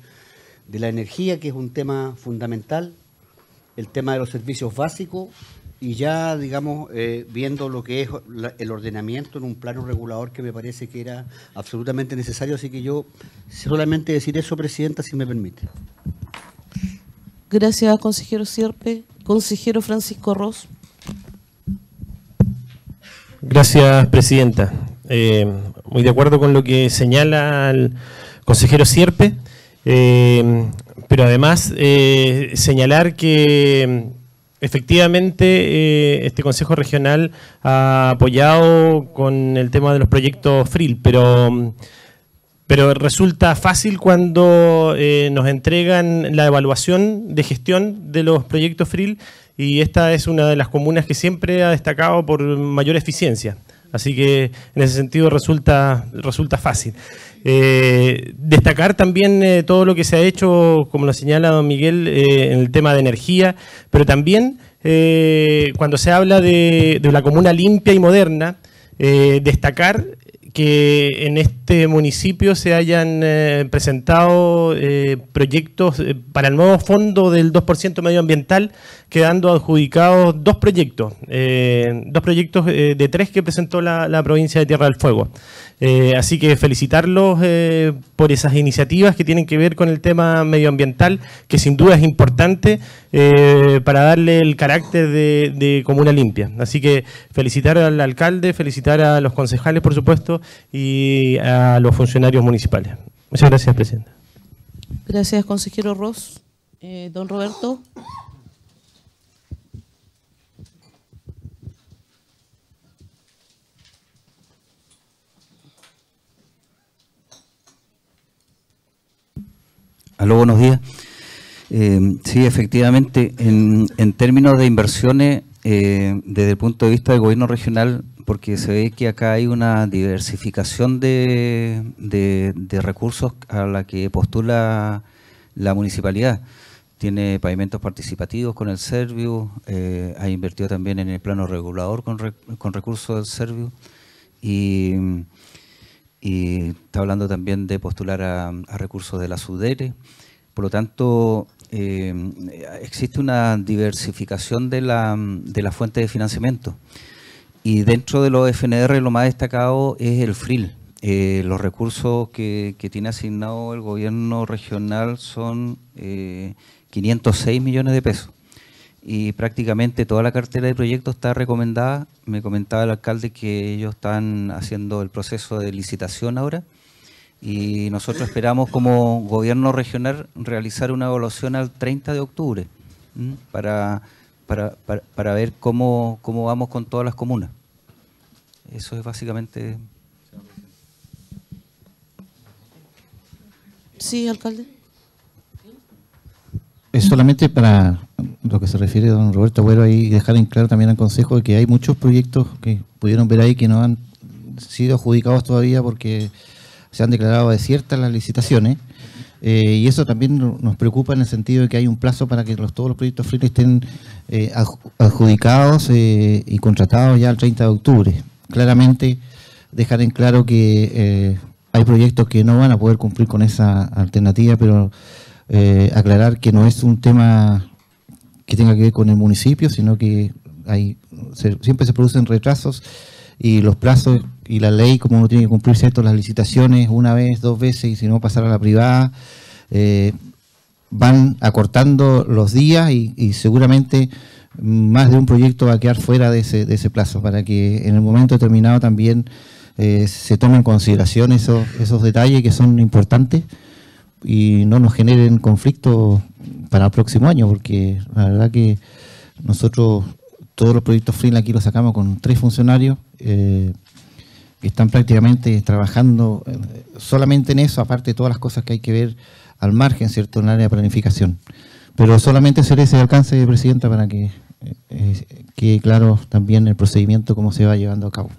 de la energía, que es un tema fundamental, el tema de los servicios básicos y ya, digamos, eh, viendo lo que es el ordenamiento en un plano regulador que me parece que era absolutamente necesario. Así que yo solamente decir eso, Presidenta, si me permite. Gracias, consejero Sierpe. Consejero Francisco Ross. Gracias, Presidenta. Eh, muy de acuerdo con lo que señala el consejero Sierpe, eh, pero además señalar que Efectivamente, eh, este Consejo Regional ha apoyado con el tema de los proyectos FRIL, pero pero resulta fácil cuando eh, nos entregan la evaluación de gestión de los proyectos FRIL y esta es una de las comunas que siempre ha destacado por mayor eficiencia. Así que en ese sentido resulta, resulta fácil. Eh, destacar también eh, todo lo que se ha hecho, como lo señala don Miguel, eh, en el tema de energía, pero también cuando se habla de, de, la comuna limpia y moderna, destacar que en este municipio se hayan presentado proyectos para el nuevo fondo del 2% medioambiental, quedando adjudicados dos proyectos, dos proyectos de tres que presentó la, provincia de Tierra del Fuego. así que felicitarlos por esas iniciativas que tienen que ver con el tema medioambiental, que sin duda es importante para darle el carácter de, de comuna limpia. Así que felicitar al alcalde, felicitar a los concejales, por supuesto, y a los funcionarios municipales. Muchas gracias, Presidenta. Gracias, consejero Ross. Eh, don Roberto. Aló, buenos días. Eh, sí, efectivamente, en, en, términos de inversiones, eh, desde el punto de vista del gobierno regional, porque se ve que acá hay una diversificación de, recursos a la que postula la municipalidad. Tiene pavimentos participativos con el Servio, eh, ha invertido también en el plano regulador con, recursos del Servio y, está hablando también de postular a, recursos de la SUDERE. Por lo tanto, eh, existe una diversificación de la, de la fuente de financiamiento. Y dentro de los FNR lo más destacado es el FRIL. Eh, los recursos que, tiene asignado el gobierno regional son 506 eh, millones de pesos. Y prácticamente toda la cartera de proyectos está recomendada. Me comentaba el alcalde que ellos están haciendo el proceso de licitación ahora. Y nosotros esperamos como gobierno regional realizar una evaluación al 30 de octubre para para, para, ver cómo, cómo vamos con todas las comunas. Eso es básicamente... Sí, alcalde. Es solamente para lo que se refiere a don Roberto Agüero ahí dejar en claro también al Consejo que hay muchos proyectos que pudieron ver ahí que no han sido adjudicados todavía porque se han declarado desiertas las licitaciones eh, y eso también nos preocupa en el sentido de que hay un plazo para que todos los proyectos free estén eh, adjudicados eh, y contratados ya el 30 de octubre. Claramente dejar en claro que hay proyectos que no van a poder cumplir con esa alternativa, pero aclarar que no es un tema que tenga que ver con el municipio, sino que hay siempre se producen retrasos y los plazos y la ley, como uno tiene que cumplir cierto, las licitaciones una vez, dos veces y si no pasar a la privada, eh, van acortando los días y, seguramente más de un proyecto va a quedar fuera de ese, de ese plazo para que en el momento determinado también eh, se tomen en consideración esos, esos detalles que son importantes y no nos generen conflictos para el próximo año, porque la verdad que nosotros todos los proyectos freelance aquí los sacamos con tres funcionarios eh, que están prácticamente trabajando eh, solamente en eso, aparte de todas las cosas que hay que ver al margen, ¿cierto?, en el área de planificación. Pero solamente hacer ese alcance, Presidenta, para que eh, quede claro también el procedimiento, cómo se va llevando a cabo.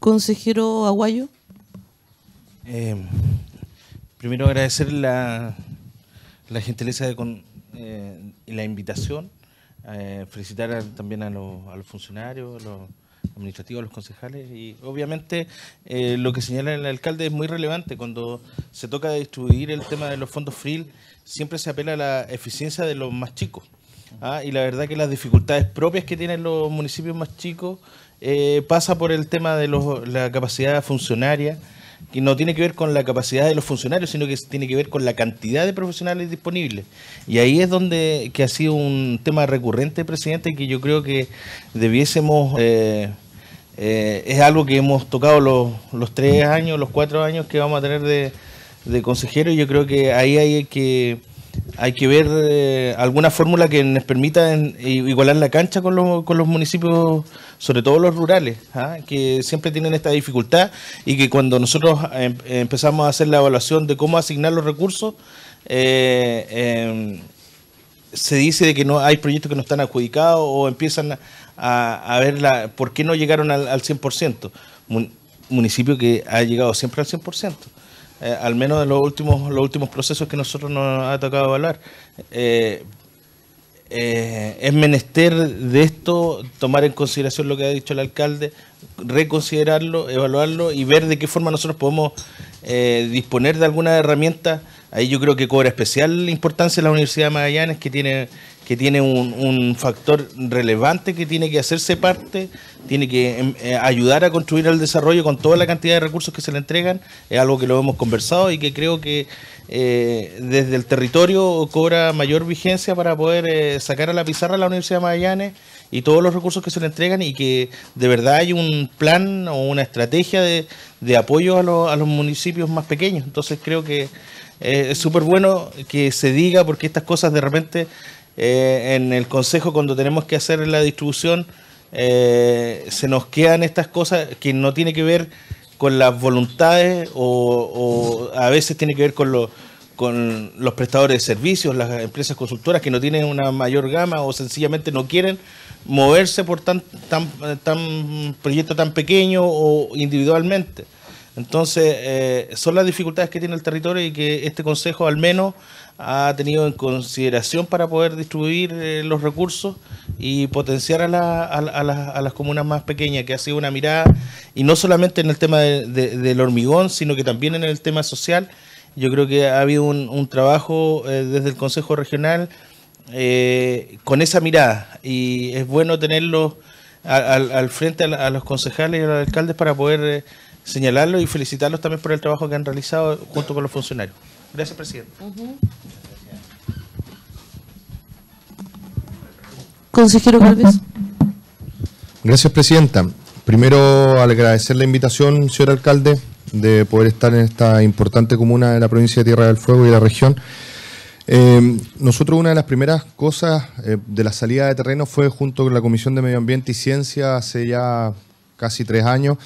Consejero Aguayo. primero agradecer la, la gentileza de, con, eh, la invitación, eh, felicitar también a, los funcionarios, a los administrativos, a los concejales y obviamente eh, lo que señala el alcalde es muy relevante cuando se toca distribuir el tema de los fondos FRIL siempre se apela a la eficiencia de los más chicos ¿ah? y la verdad que las dificultades propias que tienen los municipios más chicos pasa por el tema de la capacidad funcionaria que no tiene que ver con la capacidad de los funcionarios, sino que tiene que ver con la cantidad de profesionales disponibles. Y ahí es donde que ha sido un tema recurrente, presidente, que yo creo que debiésemos, eh, eh, es algo que hemos tocado los, los, tres años, los cuatro años que vamos a tener de, de consejero, yo creo que ahí hay que hay que ver eh, alguna fórmula que nos permita igualar la cancha con, los- con los municipios, sobre todo los rurales, ¿ah? que siempre tienen esta dificultad y que cuando nosotros em- empezamos a hacer la evaluación de cómo asignar los recursos, eh, em, se dice de que no hay proyectos que no están adjudicados o empiezan a, ver la, por qué no llegaron al, al 100%. Mun- municipio que ha llegado siempre al 100%. Eh, al menos en los últimos, los últimos procesos que nosotros nos ha tocado evaluar. Eh, eh, es menester de esto tomar en consideración lo que ha dicho el alcalde, reconsiderarlo, evaluarlo y ver de qué forma nosotros podemos disponer de alguna herramienta. Ahí yo creo que cobra especial importancia la Universidad de Magallanes, que tiene, que tiene un, un factor relevante que tiene que hacerse parte, tiene que em, eh, ayudar a construir el desarrollo con toda la cantidad de recursos que se le entregan. Es algo que lo hemos conversado y que creo que eh, desde el territorio cobra mayor vigencia para poder eh, sacar a la pizarra a la Universidad de Magallanes y todos los recursos que se le entregan y que de verdad hay un plan o una estrategia de, de apoyo a, los- a los municipios más pequeños. Entonces creo que es súper bueno que se diga porque estas cosas de repente eh, en el consejo cuando tenemos que hacer la distribución eh, se nos quedan estas cosas que no tiene que ver con las voluntades o, a veces tiene que ver con los con los prestadores de servicios, las empresas consultoras que no tienen una mayor gama o sencillamente no quieren moverse por tan tan tan proyecto tan pequeño o individualmente. Entonces, eh, son las dificultades que tiene el territorio y que este Consejo al menos ha tenido en consideración para poder distribuir eh, los recursos y potenciar a, la- a la- a las- a comunas más pequeñas, que ha sido una mirada, y no solamente en el tema de- de- del hormigón, sino que también en el tema social. Yo creo que ha habido un, trabajo eh, desde el Consejo Regional eh, con esa mirada y es bueno tenerlos a- al, frente a, los concejales y a los alcaldes para poder señalarlos y felicitarlos también por el trabajo que han realizado junto con los funcionarios. Gracias, presidente. Consejero Galvez. Gracias, Presidenta. Primero, al agradecer la invitación, señor alcalde, de poder estar en esta importante comuna de la provincia de Tierra del Fuego y de la región. Eh, nosotros una de las primeras cosas eh, de la salida de terreno fue junto con la Comisión de Medio Ambiente y Ciencia hace ya casi tres años,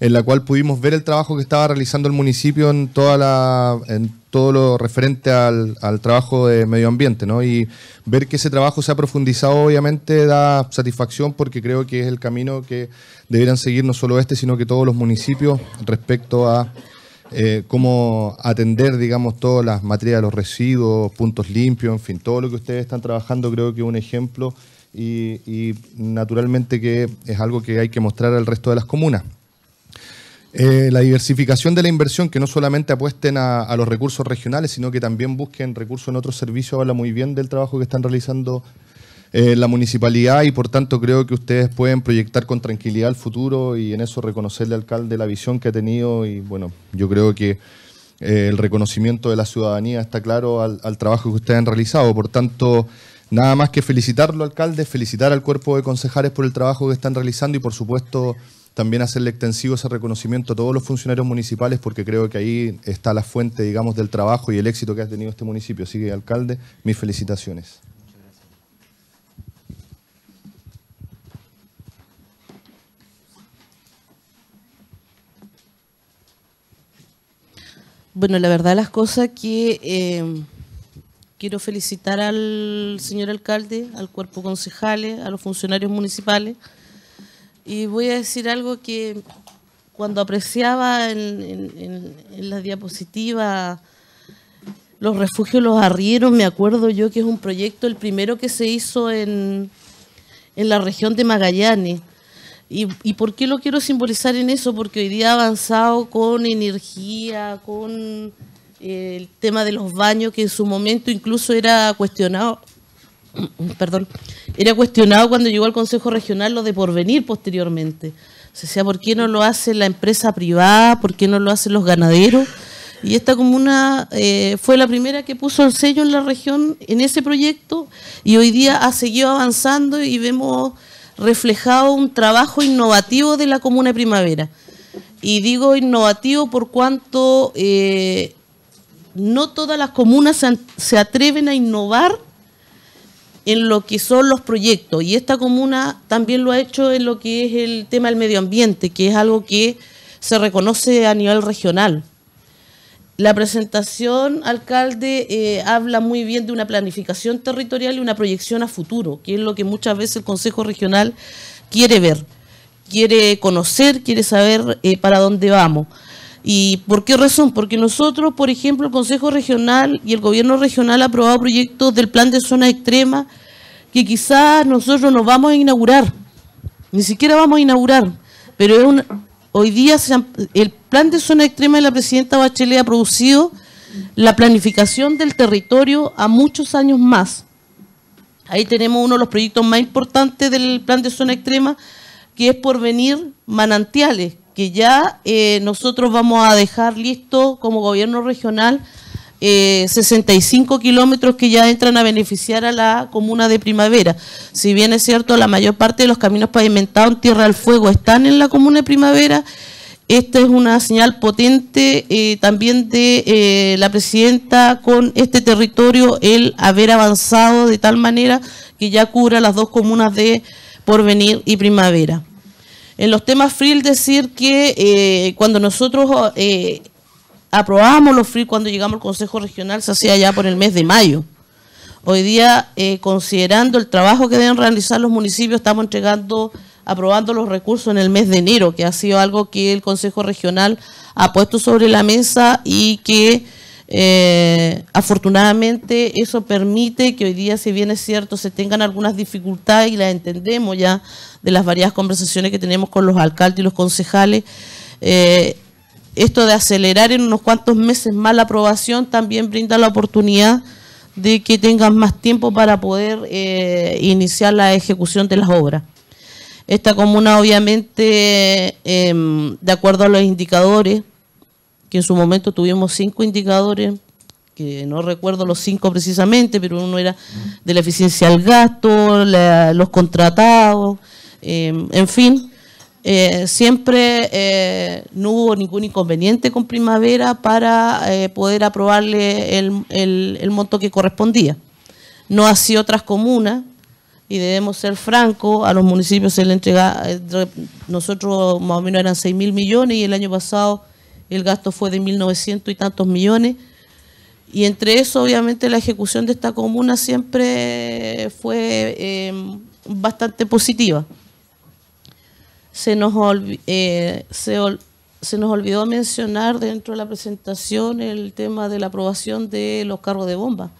en la cual pudimos ver el trabajo que estaba realizando el municipio en toda la, en todo lo referente al, trabajo de medio ambiente, ¿no? Y ver que ese trabajo se ha profundizado obviamente da satisfacción porque creo que es el camino que deberían seguir no solo este, sino que todos los municipios respecto a eh, cómo atender, digamos, todas las materias de los residuos, puntos limpios, en fin, todo lo que ustedes están trabajando creo que es un ejemplo y, y naturalmente que es algo que hay que mostrar al resto de las comunas. Eh, la diversificación de la inversión, que no solamente apuesten a, los recursos regionales, sino que también busquen recursos en otros servicios, habla muy bien del trabajo que están realizando eh, la municipalidad y por tanto creo que ustedes pueden proyectar con tranquilidad el futuro y en eso reconocerle al alcalde la visión que ha tenido y bueno, yo creo que eh, el reconocimiento de la ciudadanía está claro al, al trabajo que ustedes han realizado. Por tanto, nada más que felicitarlo, alcalde, felicitar al cuerpo de concejales por el trabajo que están realizando y por supuesto también hacerle extensivo ese reconocimiento a todos los funcionarios municipales porque creo que ahí está la fuente, digamos, del trabajo y el éxito que ha tenido este municipio. Así que, alcalde, mis felicitaciones. Bueno, la verdad las cosas que eh, quiero felicitar al señor alcalde, al cuerpo concejales, a los funcionarios municipales. Y voy a decir algo que cuando apreciaba en, en- en- en la diapositiva los refugios, los arrieros, me acuerdo yo que es un proyecto, el primero que se hizo en, en la región de Magallanes. ¿Y, ¿Y por qué lo quiero simbolizar en eso? Porque hoy día ha avanzado con energía, con eh, el tema de los baños, que en su momento incluso era cuestionado, perdón, era cuestionado cuando llegó al Consejo Regional lo de porvenir posteriormente. Se decía, ¿por qué no lo hace la empresa privada? ¿Por qué no lo hacen los ganaderos? Y esta comuna eh, fue la primera que puso el sello en la región en ese proyecto y hoy día ha seguido avanzando y vemos reflejado un trabajo innovativo de la comuna de Primavera. Y digo innovativo por cuanto eh, no todas las comunas se, se atreven a innovar en lo que son los proyectos. Y esta comuna también lo ha hecho en lo que es el tema del medio ambiente, que es algo que se reconoce a nivel regional. La presentación, alcalde, eh, habla muy bien de una planificación territorial y una proyección a futuro, que es lo que muchas veces el Consejo Regional quiere ver, quiere conocer, quiere saber eh, para dónde vamos. ¿Y por qué razón? Porque nosotros, por ejemplo, el Consejo Regional y el Gobierno Regional ha aprobado proyectos del Plan de Zona Extrema que quizás nosotros no vamos a inaugurar, ni siquiera vamos a inaugurar, pero es un, hoy día el Plan de Zona Extrema de la Presidenta Bachelet ha producido la planificación del territorio a muchos años más. Ahí tenemos uno de los proyectos más importantes del Plan de Zona Extrema, que es por venir manantiales, que ya eh, nosotros vamos a dejar listo como gobierno regional 65 eh, kilómetros que ya entran a beneficiar a la comuna de Primavera. Si bien es cierto, la mayor parte de los caminos pavimentados en Tierra del Fuego están en la comuna de Primavera, esta es una señal potente eh, también de la presidenta con este territorio, el haber avanzado de tal manera que ya cubra las dos comunas de Porvenir y Primavera. En los temas FRIL decir que eh, cuando nosotros eh, aprobamos los FRIL cuando llegamos al Consejo Regional se hacía ya por el mes de mayo. Hoy día, eh, considerando el trabajo que deben realizar los municipios, estamos entregando, aprobando los recursos en el mes de enero, que ha sido algo que el Consejo Regional ha puesto sobre la mesa y que eh, afortunadamente eso permite que hoy día, si bien es cierto, se tengan algunas dificultades y las entendemos ya de las varias conversaciones que tenemos con los alcaldes y los concejales, eh, esto de acelerar en unos cuantos meses más la aprobación también brinda la oportunidad de que tengan más tiempo para poder eh, iniciar la ejecución de las obras. Esta comuna obviamente, em, de acuerdo a los indicadores, que en su momento tuvimos cinco indicadores, que no recuerdo los cinco precisamente, pero uno era de la eficiencia al gasto, los contratados, em, en fin, eh, siempre eh, no hubo ningún inconveniente con Primavera para eh, poder aprobarle el, monto que correspondía. No así otras comunas, y debemos ser francos, a los municipios se le entrega, nosotros más o menos eran 6 mil millones y el año pasado el gasto fue de 1.900 y tantos millones. Y entre eso, obviamente, la ejecución de esta comuna siempre fue em, bastante positiva. Se nos, eh, se nos olvidó mencionar dentro de la presentación el tema de la aprobación de los carros de bomba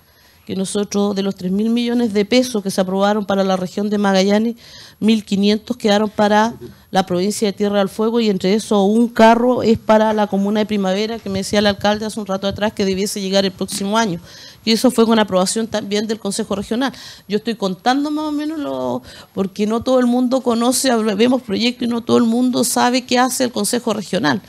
que nosotros de los 3 mil millones de pesos que se aprobaron para la región de Magallanes, 1.500 quedaron para la provincia de Tierra del Fuego y entre eso un carro es para la comuna de Primavera, que me decía el alcalde hace un rato atrás que debiese llegar el próximo año. Y eso fue con aprobación también del Consejo Regional. Yo estoy contando más o menos lo, porque no todo el mundo conoce, vemos proyectos y no todo el mundo sabe qué hace el Consejo Regional.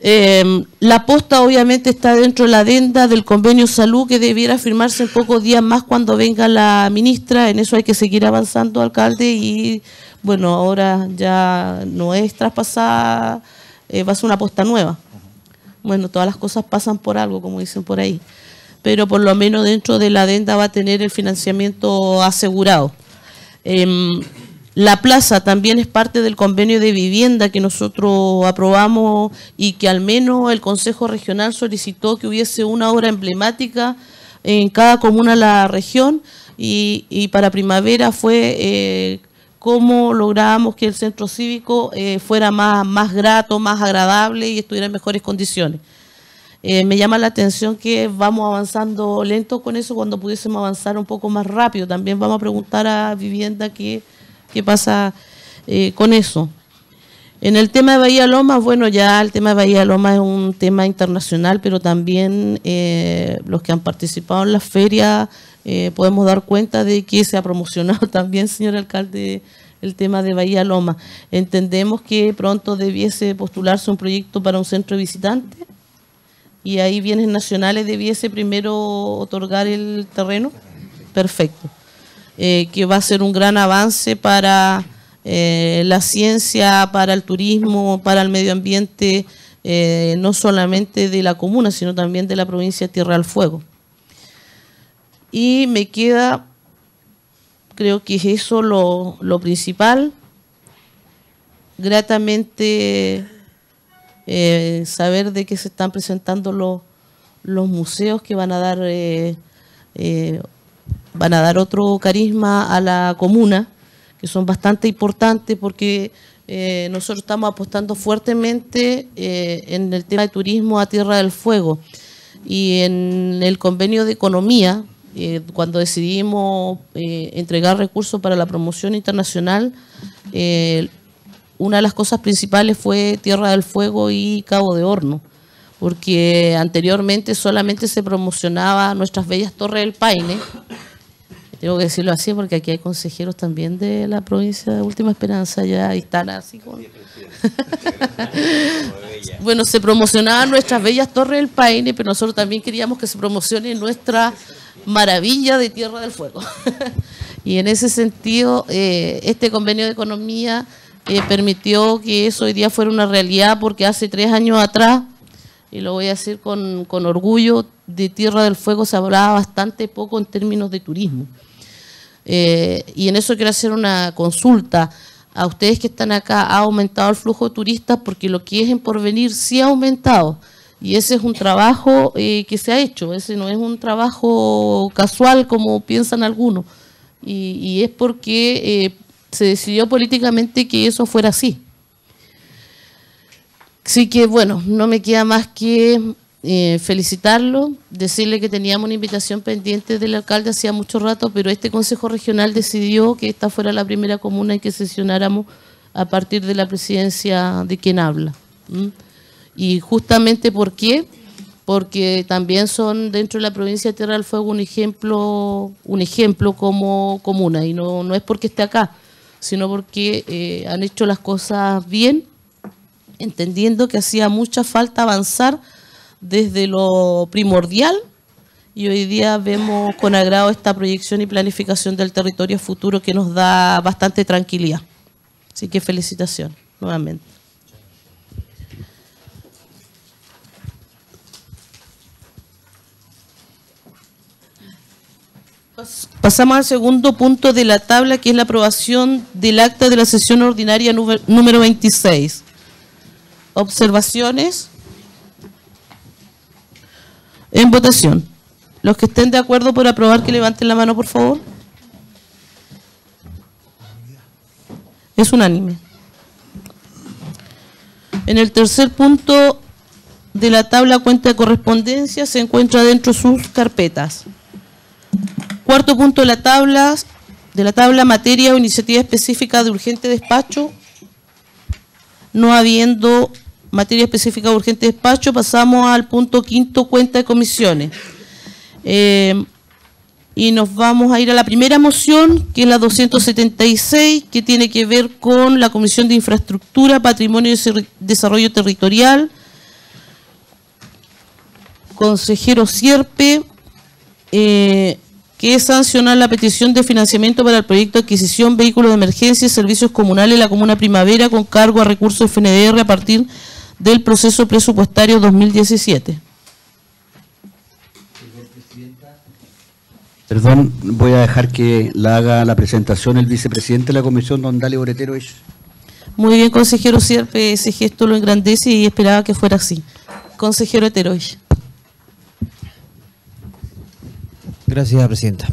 Eh, la posta obviamente está dentro de la adenda del convenio salud que debiera firmarse en pocos días más cuando venga la ministra. En eso hay que seguir avanzando, alcalde, y bueno, ahora ya no es traspasada, eh, va a ser una posta nueva. Bueno, todas las cosas pasan por algo, como dicen por ahí. Pero por lo menos dentro de la adenda va a tener el financiamiento asegurado. Eh, la plaza también es parte del convenio de vivienda que nosotros aprobamos y que al menos el Consejo Regional solicitó que hubiese una obra emblemática en cada comuna de la región y, para primavera fue eh, cómo logramos que el centro cívico eh, fuera más, más grato, más agradable y estuviera en mejores condiciones. Eh, me llama la atención que vamos avanzando lento con eso cuando pudiésemos avanzar un poco más rápido. También vamos a preguntar a Vivienda que qué pasa eh, con eso. En el tema de Bahía Loma, bueno, ya el tema de Bahía Loma es un tema internacional, pero también eh, los que han participado en la feria eh, podemos dar cuenta de que se ha promocionado <laughs> también, señor alcalde, el tema de Bahía Loma. Entendemos que pronto debiese postularse un proyecto para un centro de visitantes y ahí bienes nacionales debiese primero otorgar el terreno. Perfecto. Eh, que va a ser un gran avance para eh, la ciencia, para el turismo, para el medio ambiente eh, no solamente de la comuna, sino también de la provincia de Tierra del Fuego. Y me queda, creo que es eso lo, lo principal, gratamente saber de qué se están presentando los, los museos que van a dar van a dar otro carisma a la comuna, que son bastante importantes porque eh, nosotros estamos apostando fuertemente eh, en el tema de turismo a Tierra del Fuego y en el convenio de economía, eh, cuando decidimos entregar recursos para la promoción internacional, una de las cosas principales fue Tierra del Fuego y Cabo de Horno, porque anteriormente solamente se promocionaba nuestras bellas Torres del Paine. Tengo que decirlo así porque aquí hay consejeros también de la provincia de Última Esperanza ya y están así con... <laughs> bueno, se promocionaban nuestras bellas Torres del Paine, pero nosotros también queríamos que se promocione nuestra maravilla de Tierra del Fuego. <laughs> y en ese sentido, eh, este convenio de economía eh, permitió que eso hoy día fuera una realidad porque hace tres años atrás, y lo voy a decir con, con orgullo, de Tierra del Fuego se hablaba bastante poco en términos de turismo. Eh, y en eso quiero hacer una consulta a ustedes que están acá. ¿Ha aumentado el flujo de turistas? Porque lo que es en porvenir sí ha aumentado. Y ese es un trabajo eh, que se ha hecho. Ese no es un trabajo casual como piensan algunos. Y, es porque eh, se decidió políticamente que eso fuera así. Así que bueno, no me queda más que eh, felicitarlo, decirle que teníamos una invitación pendiente del alcalde hacía mucho rato, pero este Consejo Regional decidió que esta fuera la primera comuna en que sesionáramos a partir de la presidencia de quien habla. Y justamente ¿por qué? Porque también son dentro de la provincia de Tierra del Fuego un ejemplo, un ejemplo como comuna, y no, no es porque esté acá, sino porque eh, han hecho las cosas bien, entendiendo que hacía mucha falta avanzar desde lo primordial y hoy día vemos con agrado esta proyección y planificación del territorio futuro que nos da bastante tranquilidad. Así que felicitación nuevamente. Pas- Pasamos al segundo punto de la tabla, que es la aprobación del acta de la sesión ordinaria número 26. Observaciones. En votación. Los que estén de acuerdo por aprobar, que levanten la mano, por favor. Es unánime. En el tercer punto de la tabla cuenta de correspondencia se encuentra dentro sus carpetas. Cuarto punto de la tabla, de la tabla materia o iniciativa específica de urgente despacho. No habiendo materia específica de urgente despacho, pasamos al punto quinto, cuenta de comisiones. Eh, y nos vamos a ir a la primera moción, que es la 276, que tiene que ver con la Comisión de Infraestructura, Patrimonio y Desarrollo Territorial. Consejero Sierpe, eh, que es sancionar la petición de financiamiento para el proyecto de adquisición vehículos de emergencia y servicios comunales de la Comuna Primavera con cargo a recursos FNDR a partir del proceso presupuestario 2017. Perdón, voy a dejar que la haga la presentación el vicepresidente de la comisión, don Dale Boretero. Muy bien, consejero Sierpe, ese gesto lo engrandece y esperaba que fuera así. Consejero Eteroy. Gracias, Presidenta.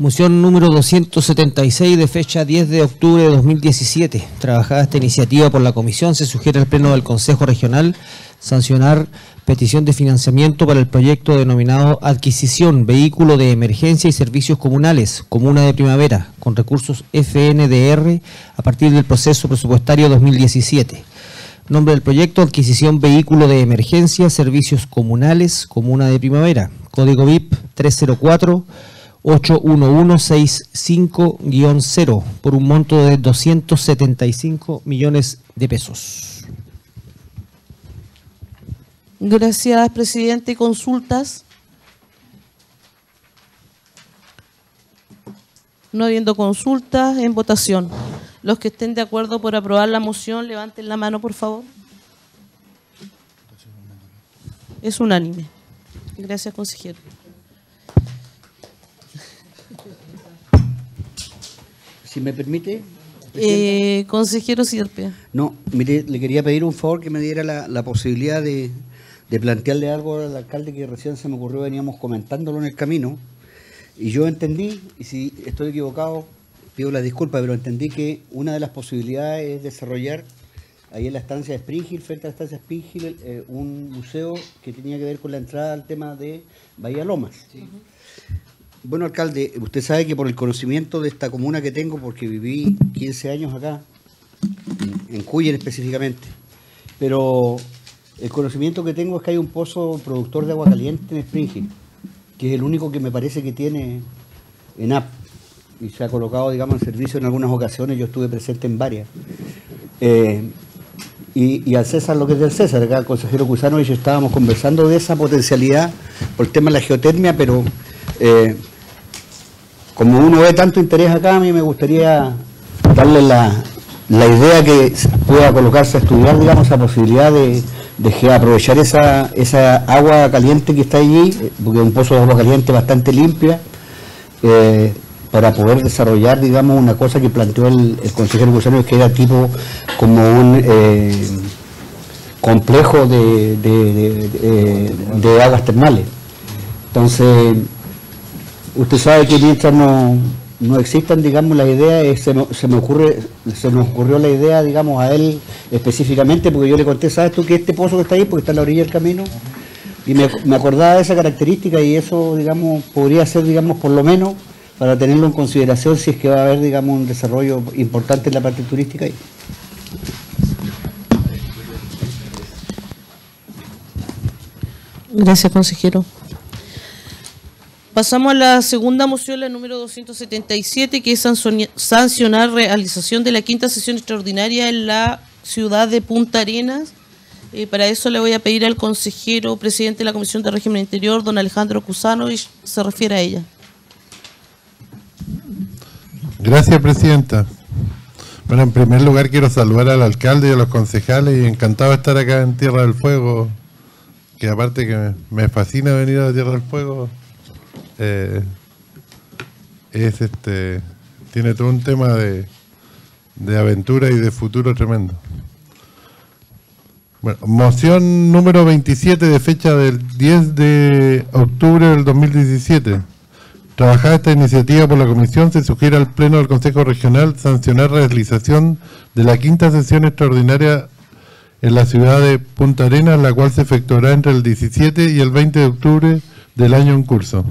Moción número 276 de fecha 10 de octubre de 2017. Trabajada esta iniciativa por la Comisión, se sugiere al Pleno del Consejo Regional sancionar petición de financiamiento para el proyecto denominado Adquisición Vehículo de Emergencia y Servicios Comunales, Comuna de Primavera, con recursos FNDR a partir del proceso presupuestario 2017. Nombre del proyecto, adquisición vehículo de emergencia, servicios comunales, Comuna de Primavera. Código VIP 304 81165-0 por un monto de 275 millones de pesos. Gracias, presidente. Consultas. No habiendo consultas, en votación. Los que estén de acuerdo por aprobar la moción, levanten la mano, por favor. Es unánime. Gracias, consejero. Si me permite. Eh, consejero Sierpe. No, mire, le quería pedir un favor que me diera la, la posibilidad de, de plantearle algo al alcalde que recién se me ocurrió, veníamos comentándolo en el camino, y yo entendí, y si estoy equivocado, pido la disculpa, pero entendí que una de las posibilidades es desarrollar ahí en la estancia de Springhill, frente a la estancia de Springhill, eh, un museo que tenía que ver con la entrada al tema de Bahía Lomas. Bueno, alcalde, usted sabe que por el conocimiento de esta comuna que tengo, porque viví 15 años acá, en, en Cuyen específicamente, pero el conocimiento que tengo es que hay un pozo productor de agua caliente en Springhill, que es el único que me parece que tiene en app y se ha colocado, digamos, en servicio en algunas ocasiones, yo estuve presente en varias. Eh, y, y, al César lo que es del César, acá el consejero Cusano y yo estábamos conversando de esa potencialidad por el tema de la geotermia, pero eh, como uno ve tanto interés acá, a mí me gustaría darle la, la idea que pueda colocarse a estudiar, digamos, esa posibilidad de, de aprovechar esa, esa agua caliente que está allí, eh, porque es un pozo de agua caliente bastante limpia, eh, para poder desarrollar, digamos, una cosa que planteó el, el consejero Gusano, que era tipo como un complejo de, de, de, aguas termales. Entonces, usted sabe que mientras no, no existan, digamos, las ideas, se, me, se, me ocurre, se nos ocurrió la idea, digamos, a él específicamente, porque yo le conté, ¿sabes tú que este pozo que está ahí, porque está en la orilla del camino? Y me, me acordaba de esa característica y eso, digamos, podría ser, digamos, por lo menos para tenerlo en consideración si es que va a haber, digamos, un desarrollo importante en la parte turística ahí. Gracias, consejero. Pasamos a la segunda moción, la número 277, que es sancionar realización de la quinta sesión extraordinaria en la ciudad de Punta Arenas. Eh, para eso le voy a pedir al consejero presidente de la Comisión de Régimen Interior, don Alejandro Cusano, y se refiere a ella. Gracias, Presidenta. Bueno, en primer lugar quiero saludar al alcalde y a los concejales y encantado de estar acá en Tierra del Fuego, que aparte que me fascina venir a Tierra del Fuego, eh, es este tiene todo un tema de, de aventura y de futuro tremendo. Bueno, moción número 27 de fecha del 10 de octubre del 2017. Trabajada esta iniciativa por la Comisión, se sugiere al Pleno del Consejo Regional sancionar la realización de la quinta sesión extraordinaria en la ciudad de Punta Arenas, la cual se efectuará entre el 17 y el 20 de octubre del año en curso.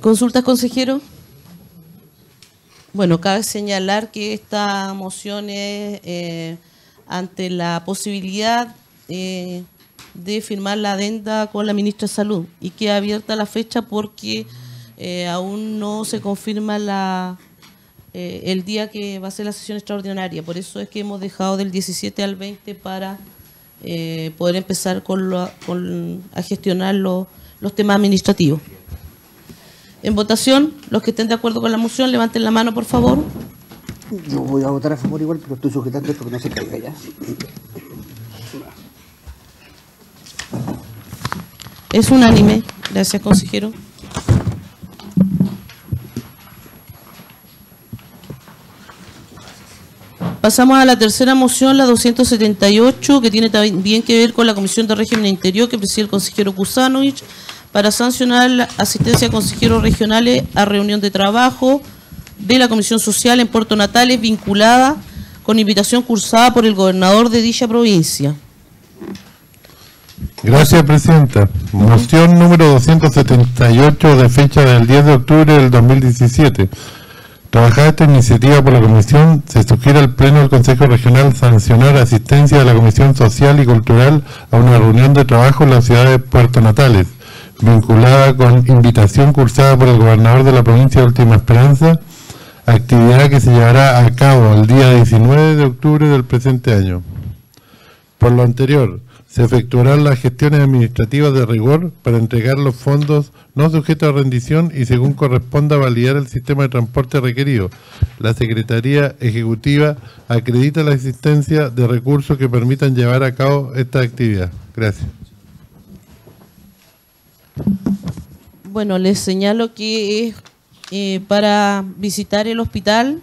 ¿Consultas, consejero? Bueno, cabe señalar que esta moción es eh, ante la posibilidad eh, de firmar la adenda con la ministra de Salud y queda abierta la fecha porque eh, aún no se confirma el día que va a ser la sesión extraordinaria. Por eso es que hemos dejado del 17 al 20 para poder empezar con, a gestionar lo, los temas administrativos. En votación, los que estén de acuerdo con la moción, levanten la mano, por favor. Yo voy a votar a favor igual, pero estoy sujetando esto que no se caiga ya. Es unánime. Gracias, consejero. Pasamos a la tercera moción, la 278, que tiene también que ver con la Comisión de Régimen Interior que preside el consejero Kusanovich para sancionar la asistencia de consejeros regionales a reunión de trabajo de la Comisión Social en Puerto Natales vinculada con invitación cursada por el gobernador de dicha provincia. Gracias, Presidenta. Moción número 278 de fecha del 10 de octubre del 2017. Trabajada esta iniciativa por la Comisión, se sugiere al Pleno del Consejo Regional sancionar asistencia de la Comisión Social y Cultural a una reunión de trabajo en la ciudad de Puerto Natales, vinculada con invitación cursada por el gobernador de la provincia de Última Esperanza, actividad que se llevará a cabo el día 19 de octubre del presente año. Por lo anterior, se efectuarán las gestiones administrativas de rigor para entregar los fondos no sujetos a rendición y según corresponda validar el sistema de transporte requerido. La Secretaría Ejecutiva acredita la existencia de recursos que permitan llevar a cabo esta actividad. Gracias. Bueno, les señalo que es eh, para visitar el hospital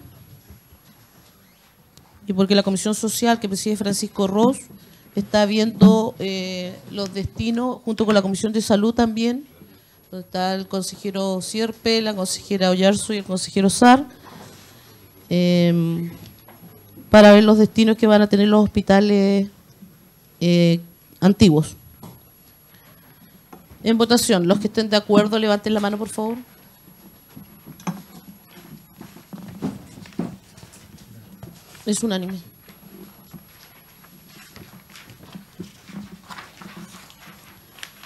y porque la Comisión Social que preside Francisco Ross está viendo eh, los destinos junto con la Comisión de Salud también, donde está el consejero Sierpe, la consejera Ollarzo y el consejero Sar, em, para ver los destinos que van a tener los hospitales eh, antiguos. En votación, los que estén de acuerdo, levanten la mano, por favor. Es unánime.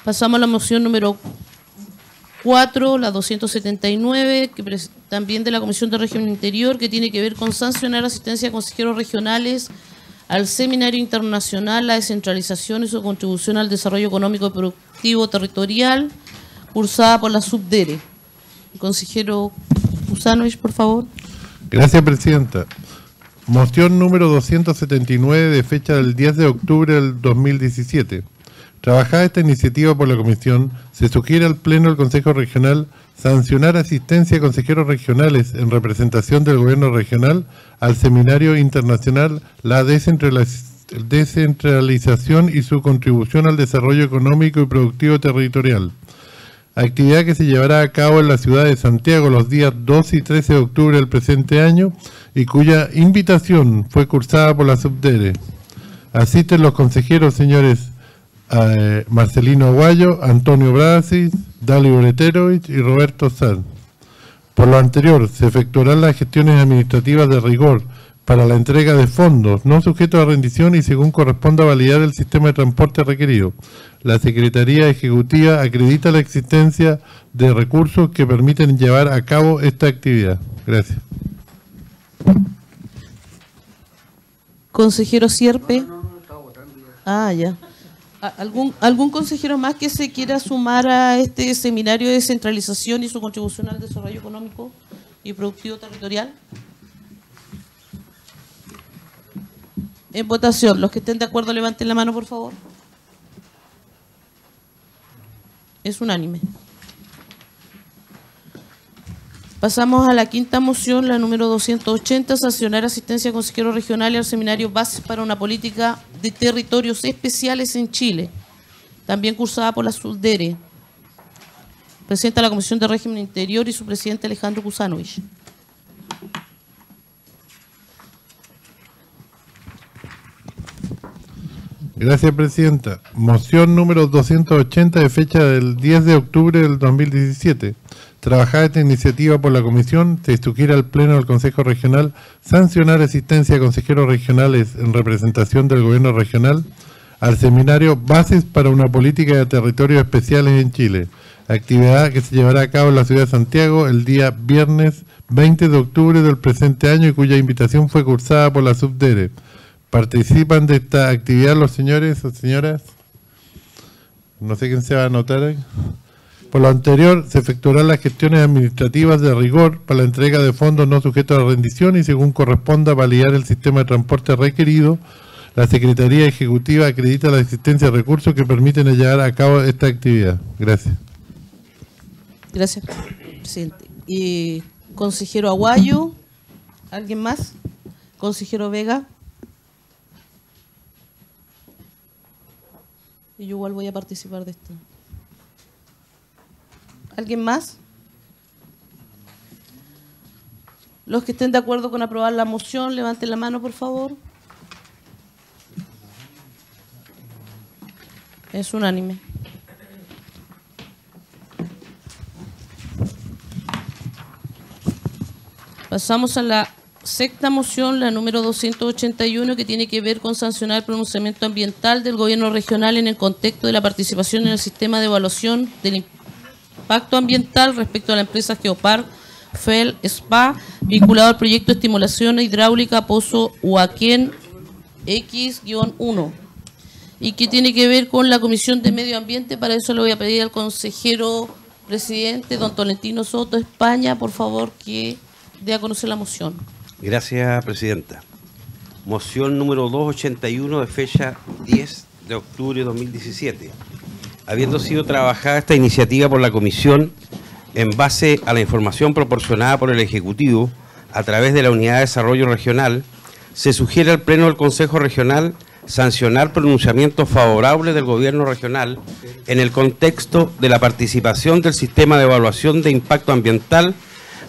Pasamos a la moción número 4, la 279, que también de la Comisión de Región Interior, que tiene que ver con sancionar asistencia a consejeros regionales al Seminario Internacional, la descentralización y su contribución al desarrollo económico y productivo territorial, cursada por la Subdere. consejero Usanovich, por favor. Gracias, Presidenta. Moción número 279 de fecha del 10 de octubre del 2017. Trabajada esta iniciativa por la Comisión, se sugiere al Pleno del Consejo Regional sancionar asistencia a consejeros regionales en representación del Gobierno Regional al Seminario Internacional La Descentralización y su contribución al desarrollo económico y productivo territorial. Actividad que se llevará a cabo en la ciudad de Santiago los días 2 y 13 de octubre del presente año y cuya invitación fue cursada por la Subdere. Asisten los consejeros señores eh, Marcelino Aguayo, Antonio Brasis, Dalio Breterovich y Roberto Sanz. Por lo anterior, se efectuarán las gestiones administrativas de rigor para la entrega de fondos no sujetos a rendición y según corresponda validar el sistema de transporte requerido. La Secretaría Ejecutiva acredita la existencia de recursos que permiten llevar a cabo esta actividad. Gracias. Consejero Sierpe. Ah, ya. ¿Algún, ¿Algún consejero más que se quiera sumar a este seminario de descentralización y su contribución al desarrollo económico y productivo territorial? En votación, los que estén de acuerdo levanten la mano, por favor. Es unánime. Pasamos a la quinta moción, la número 280, sancionar asistencia a consejeros regionales al seminario Bases para una política de territorios especiales en Chile, también cursada por la SUDERE. Presenta la Comisión de Régimen Interior y su presidente Alejandro Kusanovich. Gracias, Presidenta. Moción número 280 de fecha del 10 de octubre del 2017 Trabajada esta iniciativa por la Comisión, se sugiere al Pleno del Consejo Regional sancionar asistencia a consejeros regionales en representación del Gobierno Regional al seminario Bases para una Política de Territorios Especiales en Chile, actividad que se llevará a cabo en la ciudad de Santiago el día viernes 20 de octubre del presente año y cuya invitación fue cursada por la Subdere. ¿Participan de esta actividad los señores o señoras? No sé quién se va a anotar ahí. Por lo anterior, se efectuarán las gestiones administrativas de rigor para la entrega de fondos no sujetos a rendición y según corresponda validar el sistema de transporte requerido, la Secretaría Ejecutiva acredita la existencia de recursos que permiten llevar a cabo esta actividad. Gracias. Gracias, presidente. Y consejero Aguayo, ¿alguien más? Consejero Vega. Y yo igual voy a participar de esto. ¿Alguien más? Los que estén de acuerdo con aprobar la moción, levanten la mano, por favor. Es unánime. Pasamos a la sexta moción, la número 281, que tiene que ver con sancionar el pronunciamiento ambiental del gobierno regional en el contexto de la participación en el sistema de evaluación del impacto ambiental respecto a la empresa Geopar FEL SPA vinculado al proyecto de estimulación hidráulica Pozo Huaquén X-1 y que tiene que ver con la Comisión de Medio Ambiente. Para eso le voy a pedir al consejero presidente, don Tolentino Soto, España, por favor, que dé a conocer la moción. Gracias, Presidenta. Moción número 281 de fecha 10 de octubre de 2017. Habiendo sido trabajada esta iniciativa por la Comisión en base a la información proporcionada por el Ejecutivo a través de la Unidad de Desarrollo Regional, se sugiere al Pleno del Consejo Regional sancionar pronunciamientos favorables del Gobierno regional en el contexto de la participación del sistema de evaluación de impacto ambiental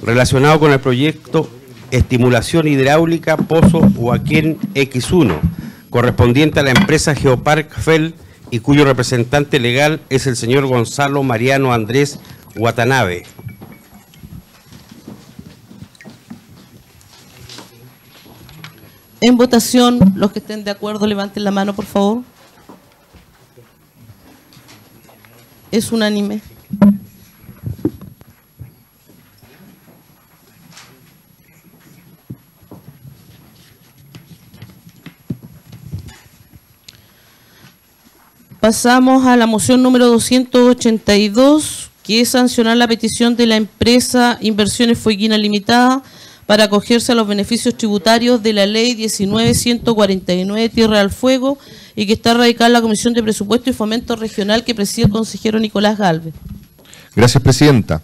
relacionado con el proyecto Estimulación Hidráulica Pozo Huaquén X1, correspondiente a la empresa Geopark FEL y cuyo representante legal es el señor Gonzalo Mariano Andrés Watanabe. En votación, los que estén de acuerdo, levanten la mano, por favor. Es unánime. Pasamos a la moción número 282, que es sancionar la petición de la empresa Inversiones Fueguina Limitada para acogerse a los beneficios tributarios de la Ley 19149 Tierra al Fuego y que está radicada en la Comisión de Presupuesto y Fomento Regional que preside el consejero Nicolás Galvez. Gracias, Presidenta.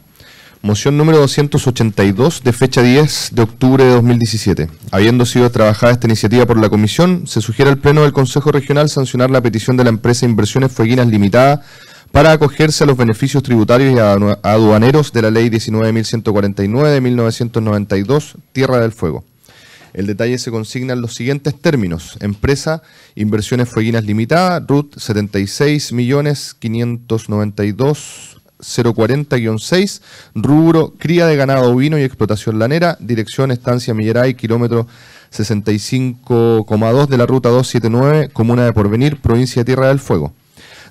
Moción número 282 de fecha 10 de octubre de 2017. Habiendo sido trabajada esta iniciativa por la Comisión, se sugiere al Pleno del Consejo Regional sancionar la petición de la empresa Inversiones Fueguinas Limitada para acogerse a los beneficios tributarios y adu- aduaneros de la Ley 19.149 de 1992, Tierra del Fuego. El detalle se consigna en los siguientes términos. Empresa Inversiones Fueguinas Limitada, RUT 76.592.040-6, rubro cría de ganado ovino y explotación lanera, dirección Estancia Milleray, kilómetro 65,2 de la ruta 279, comuna de Porvenir, provincia de Tierra del Fuego.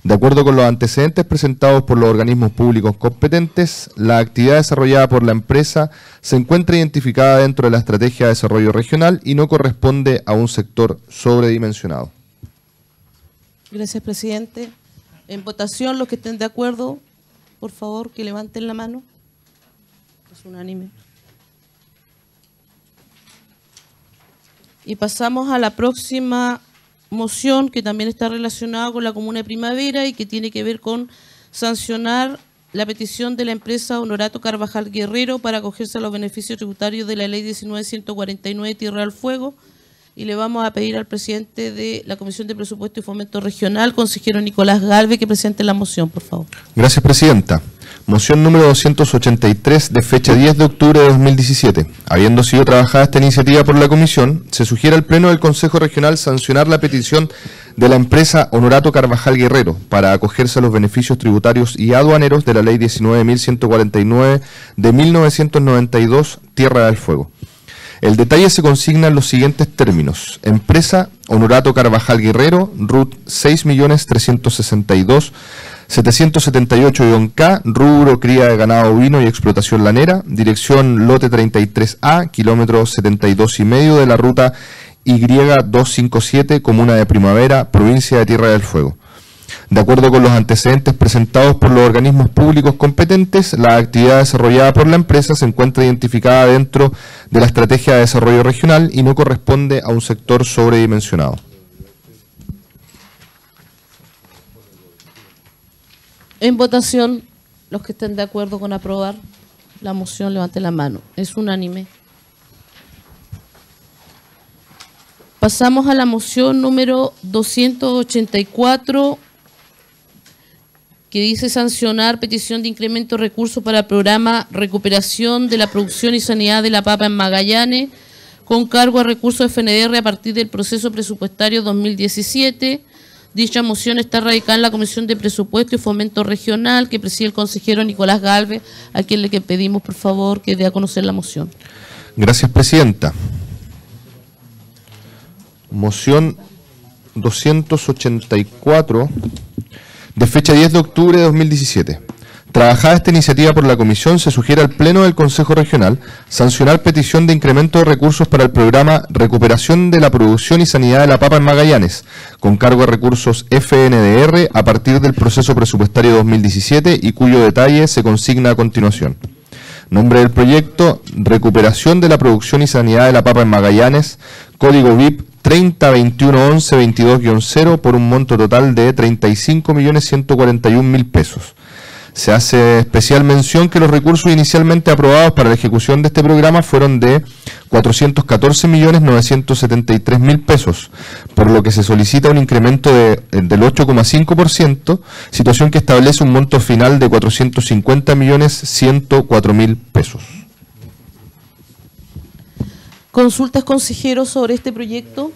De acuerdo con los antecedentes presentados por los organismos públicos competentes, la actividad desarrollada por la empresa se encuentra identificada dentro de la Estrategia de Desarrollo Regional y no corresponde a un sector sobredimensionado. Gracias, presidente. En votación, los que estén de acuerdo, por favor, que levanten la mano. Es unánime. Y pasamos a la próxima moción que también está relacionada con la Comuna de Primavera y que tiene que ver con sancionar la petición de la empresa Honorato Carvajal Guerrero para acogerse a los beneficios tributarios de la Ley 19149 Tierra al Fuego. Y le vamos a pedir al presidente de la Comisión de Presupuesto y Fomento Regional, consejero Nicolás Galve, que presente la moción, por favor. Gracias, Presidenta. Moción número 283 de fecha 10 de octubre de 2017. Habiendo sido trabajada esta iniciativa por la Comisión, se sugiere al Pleno del Consejo Regional sancionar la petición de la empresa Honorato Carvajal Guerrero para acogerse a los beneficios tributarios y aduaneros de la Ley 19.149 de 1992, Tierra del Fuego. El detalle se consigna en los siguientes términos. Empresa Honorato Carvajal Guerrero, RUT 6.362. 778-K, rubro cría de ganado ovino y explotación lanera, dirección lote 33A, kilómetro 72 y medio de la ruta Y257, comuna de Primavera, provincia de Tierra del Fuego. De acuerdo con los antecedentes presentados por los organismos públicos competentes, la actividad desarrollada por la empresa se encuentra identificada dentro de la Estrategia de Desarrollo Regional y no corresponde a un sector sobredimensionado. En votación, los que estén de acuerdo con aprobar la moción, levanten la mano. Es unánime. Pasamos a la moción número 284, que dice sancionar petición de incremento de recursos para el programa Recuperación de la Producción y Sanidad de la Papa en Magallanes, con cargo a recursos FNDR a partir del proceso presupuestario 2017. Dicha moción está radicada en la Comisión de Presupuesto y Fomento Regional que preside el consejero Nicolás Galvez, a quien le pedimos, por favor, que dé a conocer la moción. Gracias, Presidenta. Moción 284 de fecha 10 de octubre de 2017. Trabajada esta iniciativa por la Comisión, se sugiere al Pleno del Consejo Regional sancionar petición de incremento de recursos para el programa Recuperación de la Producción y Sanidad de la Papa en Magallanes, con cargo a recursos FNDR a partir del proceso presupuestario 2017 y cuyo detalle se consigna a continuación. Nombre del proyecto, Recuperación de la Producción y Sanidad de la Papa en Magallanes, código VIP 30211122-0 por un monto total de 35.141.000 pesos. Se hace especial mención que los recursos inicialmente aprobados para la ejecución de este programa fueron de 414.973.000 pesos, por lo que se solicita un incremento de, del 8,5%, situación que establece un monto final de 450.104.000 pesos. ¿Consultas consejeros sobre este proyecto?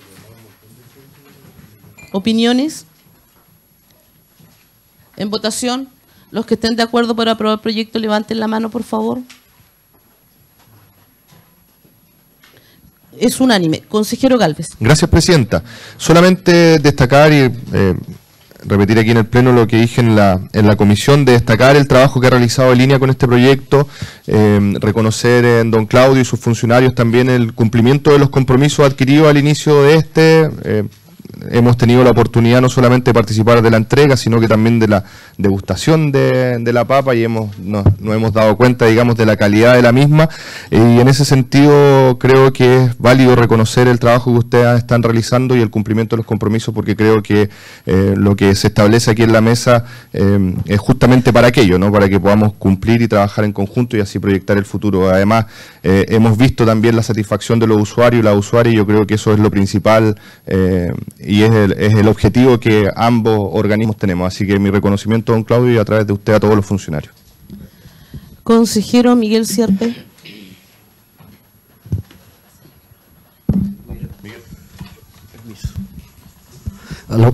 ¿Opiniones? En votación, los que estén de acuerdo para aprobar el proyecto, levanten la mano, por favor. Es unánime. Consejero Galvez. Gracias, Presidenta. Solamente destacar y eh, repetir aquí en el Pleno lo que dije en la, en la comisión, de destacar el trabajo que ha realizado en línea con este proyecto, eh, reconocer en don Claudio y sus funcionarios también el cumplimiento de los compromisos adquiridos al inicio de este. eh, hemos tenido la oportunidad no solamente de participar de la entrega, sino que también de la degustación de, de la papa y hemos, nos, hemos dado cuenta, digamos, de la calidad de la misma. y en ese sentido creo que es válido reconocer el trabajo que ustedes están realizando y el cumplimiento de los compromisos, porque creo que eh, lo que se establece aquí en la mesa eh, es justamente para aquello, ¿no? para que podamos cumplir y trabajar en conjunto y así proyectar el futuro. Además, eh, hemos visto también la satisfacción de los usuarios y las usuarias y yo creo que eso es lo principal eh, y es el, es el objetivo que ambos organismos tenemos. Así que mi reconocimiento, don Claudio, y a través de usted a todos los funcionarios. Consejero Miguel Sierpe. Aló.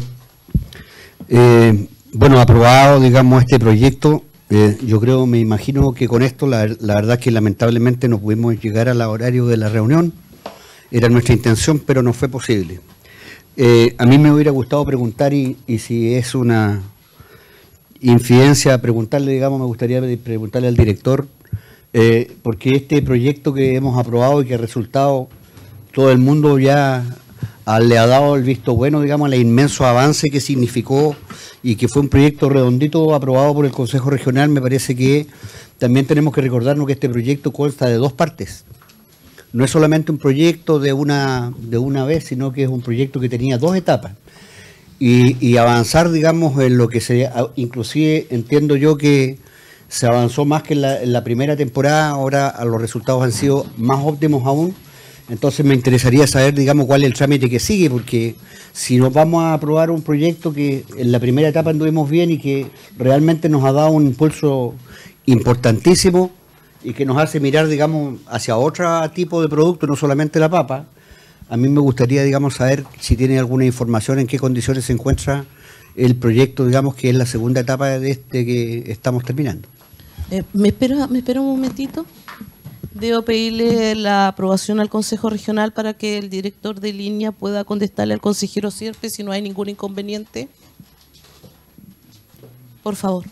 Eh, bueno, aprobado, digamos, este proyecto. eh, yo creo, me imagino que con esto, la, la verdad que lamentablemente no pudimos llegar al horario de la reunión. Era nuestra intención, pero no fue posible. Eh, a mí me hubiera gustado preguntar, y, si es una infidencia preguntarle, digamos, me gustaría preguntarle al director, eh, porque este proyecto que hemos aprobado y que ha resultado, todo el mundo ya le ha dado el visto bueno, digamos, al inmenso avance que significó y que fue un proyecto redondito aprobado por el Consejo Regional, me parece que también tenemos que recordarnos que este proyecto consta de dos partes. No es solamente un proyecto de una, de una vez, sino que es un proyecto que tenía dos etapas. Y, avanzar, digamos, en lo que se, inclusive entiendo yo que se avanzó más que en la, en la primera temporada, ahora los resultados han sido más óptimos aún, entonces me interesaría saber, digamos, cuál es el trámite que sigue, porque si nos vamos a aprobar un proyecto que en la primera etapa anduvimos bien y que realmente nos ha dado un impulso importantísimo y que nos hace mirar, digamos, hacia otro tipo de producto, no solamente la papa, a mí me gustaría, digamos, saber si tiene alguna información en qué condiciones se encuentra el proyecto, digamos, que es la segunda etapa de este que estamos terminando. Eh, ¿me, espera, ¿Me espera un momentito? Debo pedirle la aprobación al Consejo Regional para que el director de línea pueda contestarle al consejero Sierpe si no hay ningún inconveniente. Por favor.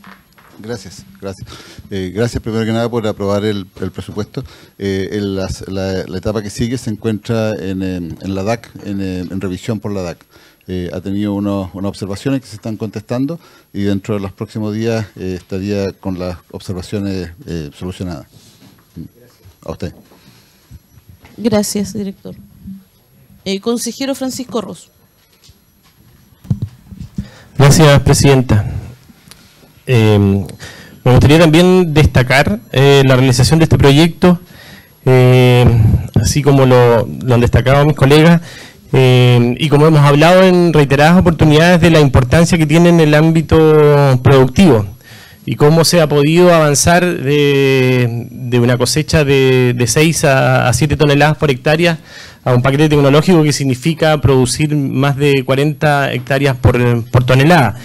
Gracias, gracias. Eh, gracias primero que nada por aprobar el, el presupuesto. Eh, el- la, la etapa que sigue se encuentra en, en- en la DAC, en, en- revisión por la DAC. Eh, ha tenido unos- unas observaciones que se están contestando y dentro de los próximos días eh, estaría con las observaciones eh, solucionadas. A usted. Gracias, director. Eh, consejero Francisco Ross. Gracias, Presidenta. Eh, me gustaría también destacar eh, la realización de este proyecto, eh, así como lo, han destacado mis colegas, y como hemos hablado en reiteradas oportunidades de la importancia que tiene en el ámbito productivo y cómo se ha podido avanzar de, una cosecha de, de 6 a, a 7 toneladas por hectárea a un paquete tecnológico que significa producir más de 40 hectáreas por, por tonelada.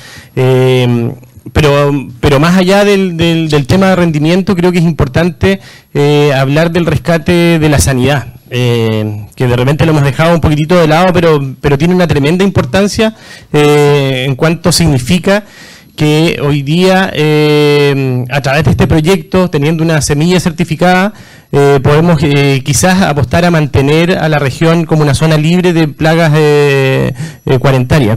Pero, pero más allá del, del- tema de rendimiento, creo que es importante eh, hablar del rescate de la sanidad, eh, que de repente lo hemos dejado un poquitito de lado, pero, pero tiene una tremenda importancia eh, en cuanto significa que hoy día, eh, a través de este proyecto, teniendo una semilla certificada, eh, podemos quizás apostar a mantener a la región como una zona libre de plagas cuarentarias.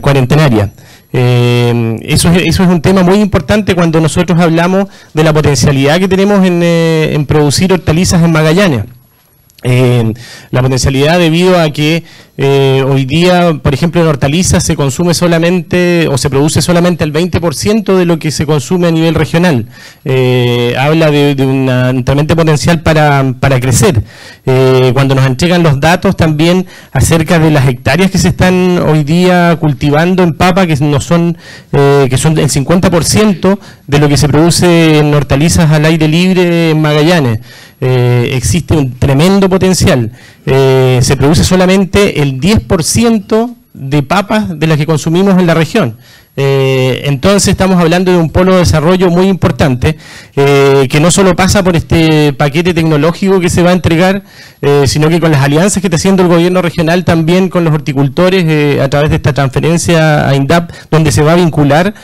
Eh, eso, es, eso es un tema muy importante cuando nosotros hablamos de la potencialidad que tenemos en, eh, en producir hortalizas en Magallanes. Eh, la potencialidad debido a que eh, hoy día, por ejemplo, en hortalizas se consume solamente o se produce solamente el 20% de lo que se consume a nivel regional. Eh, habla de, de una- potencial para, para crecer. Eh, cuando nos entregan los datos también acerca de las hectáreas que se están hoy día cultivando en papa, que no son, que son el 50% de lo que se produce en hortalizas al aire libre en Magallanes. Eh, existe un tremendo potencial. Eh, se produce solamente el 10% de papas de las que consumimos en la región. Eh, entonces estamos hablando de un polo de desarrollo muy importante eh, que no solo pasa por este paquete tecnológico que se va a entregar, eh, sino que con las alianzas que está haciendo el gobierno regional también con los horticultores a través de esta transferencia a INDAP, donde se va a vincular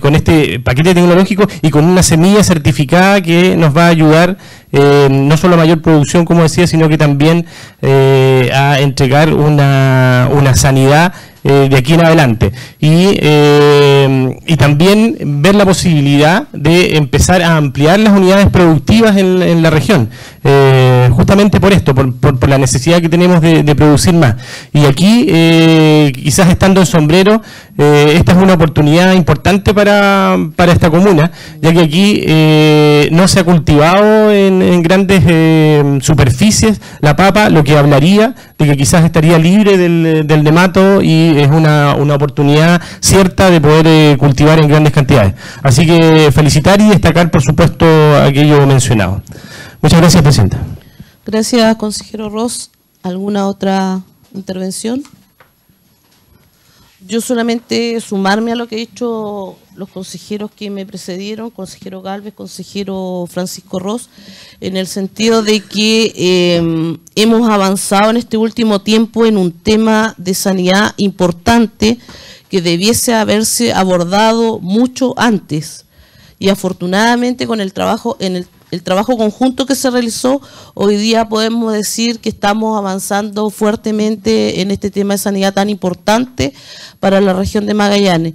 con este paquete tecnológico y con una semilla certificada que nos va a ayudar no solo a mayor producción, como decía, sino que también a entregar una sanidad eh, de aquí en adelante. Y, eh, y también ver la posibilidad de empezar a ampliar las unidades productivas en, en la región, eh, justamente por esto, por, la necesidad que tenemos de, producir más. Y aquí, eh, quizás estando en sombrero, eh, esta es una oportunidad importante para, esta comuna, ya que aquí no se ha cultivado en, grandes superficies la papa, lo que hablaría de que quizás estaría libre del, del nemato y es una, una oportunidad cierta de poder cultivar en grandes cantidades. Así que felicitar y destacar, por supuesto, aquello mencionado. Muchas gracias, Presidenta. Gracias, consejero Ross. ¿Alguna otra intervención? Yo solamente sumarme a lo que han dicho los consejeros que me precedieron, consejero Galvez, consejero Francisco Ross, en el sentido de que eh, hemos avanzado en este último tiempo en un tema de sanidad importante que debiese haberse abordado mucho antes y afortunadamente con el trabajo en el, el trabajo conjunto que se realizó hoy día podemos decir que estamos avanzando fuertemente en este tema de sanidad tan importante para la región de Magallanes.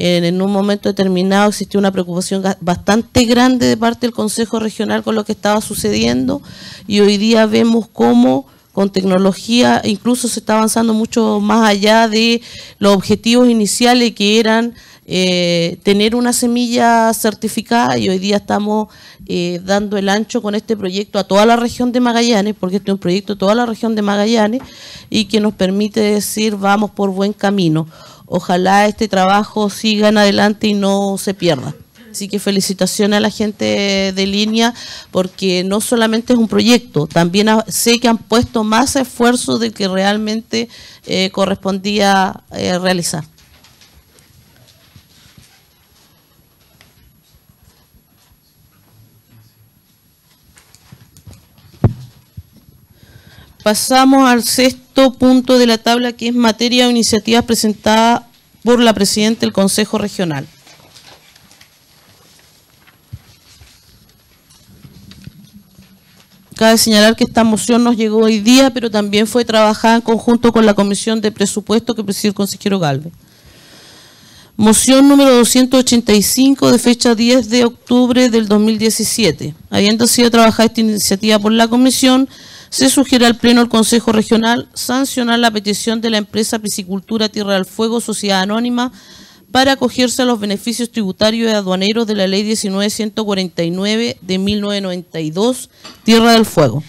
En, un momento determinado existió una preocupación bastante grande de parte del Consejo Regional con lo que estaba sucediendo y hoy día vemos cómo con tecnología incluso se está avanzando mucho más allá de los objetivos iniciales que eran eh, tener una semilla certificada y hoy día estamos eh, dando el ancho con este proyecto a toda la región de Magallanes, porque este es un proyecto de toda la región de Magallanes y que nos permite decir vamos por buen camino. Ojalá este trabajo siga en adelante y no se pierda. Así que felicitaciones a la gente de línea porque no solamente es un proyecto, también sé que han puesto más esfuerzo del que realmente eh, correspondía eh, realizar. Pasamos al sexto punto de la tabla que es materia o iniciativas presentadas por la Presidenta del Consejo Regional. Cabe señalar que esta moción nos llegó hoy día, pero también fue trabajada en conjunto con la Comisión de Presupuesto que preside el consejero Galvez. Moción número 285 de fecha 10 de octubre del 2017. Habiendo sido trabajada esta iniciativa por la Comisión, se sugiere al Pleno del Consejo Regional sancionar la petición de la empresa Piscicultura Tierra del Fuego, Sociedad Anónima, para acogerse a los beneficios tributarios y aduaneros de la Ley 19149 de 1992, Tierra del Fuego.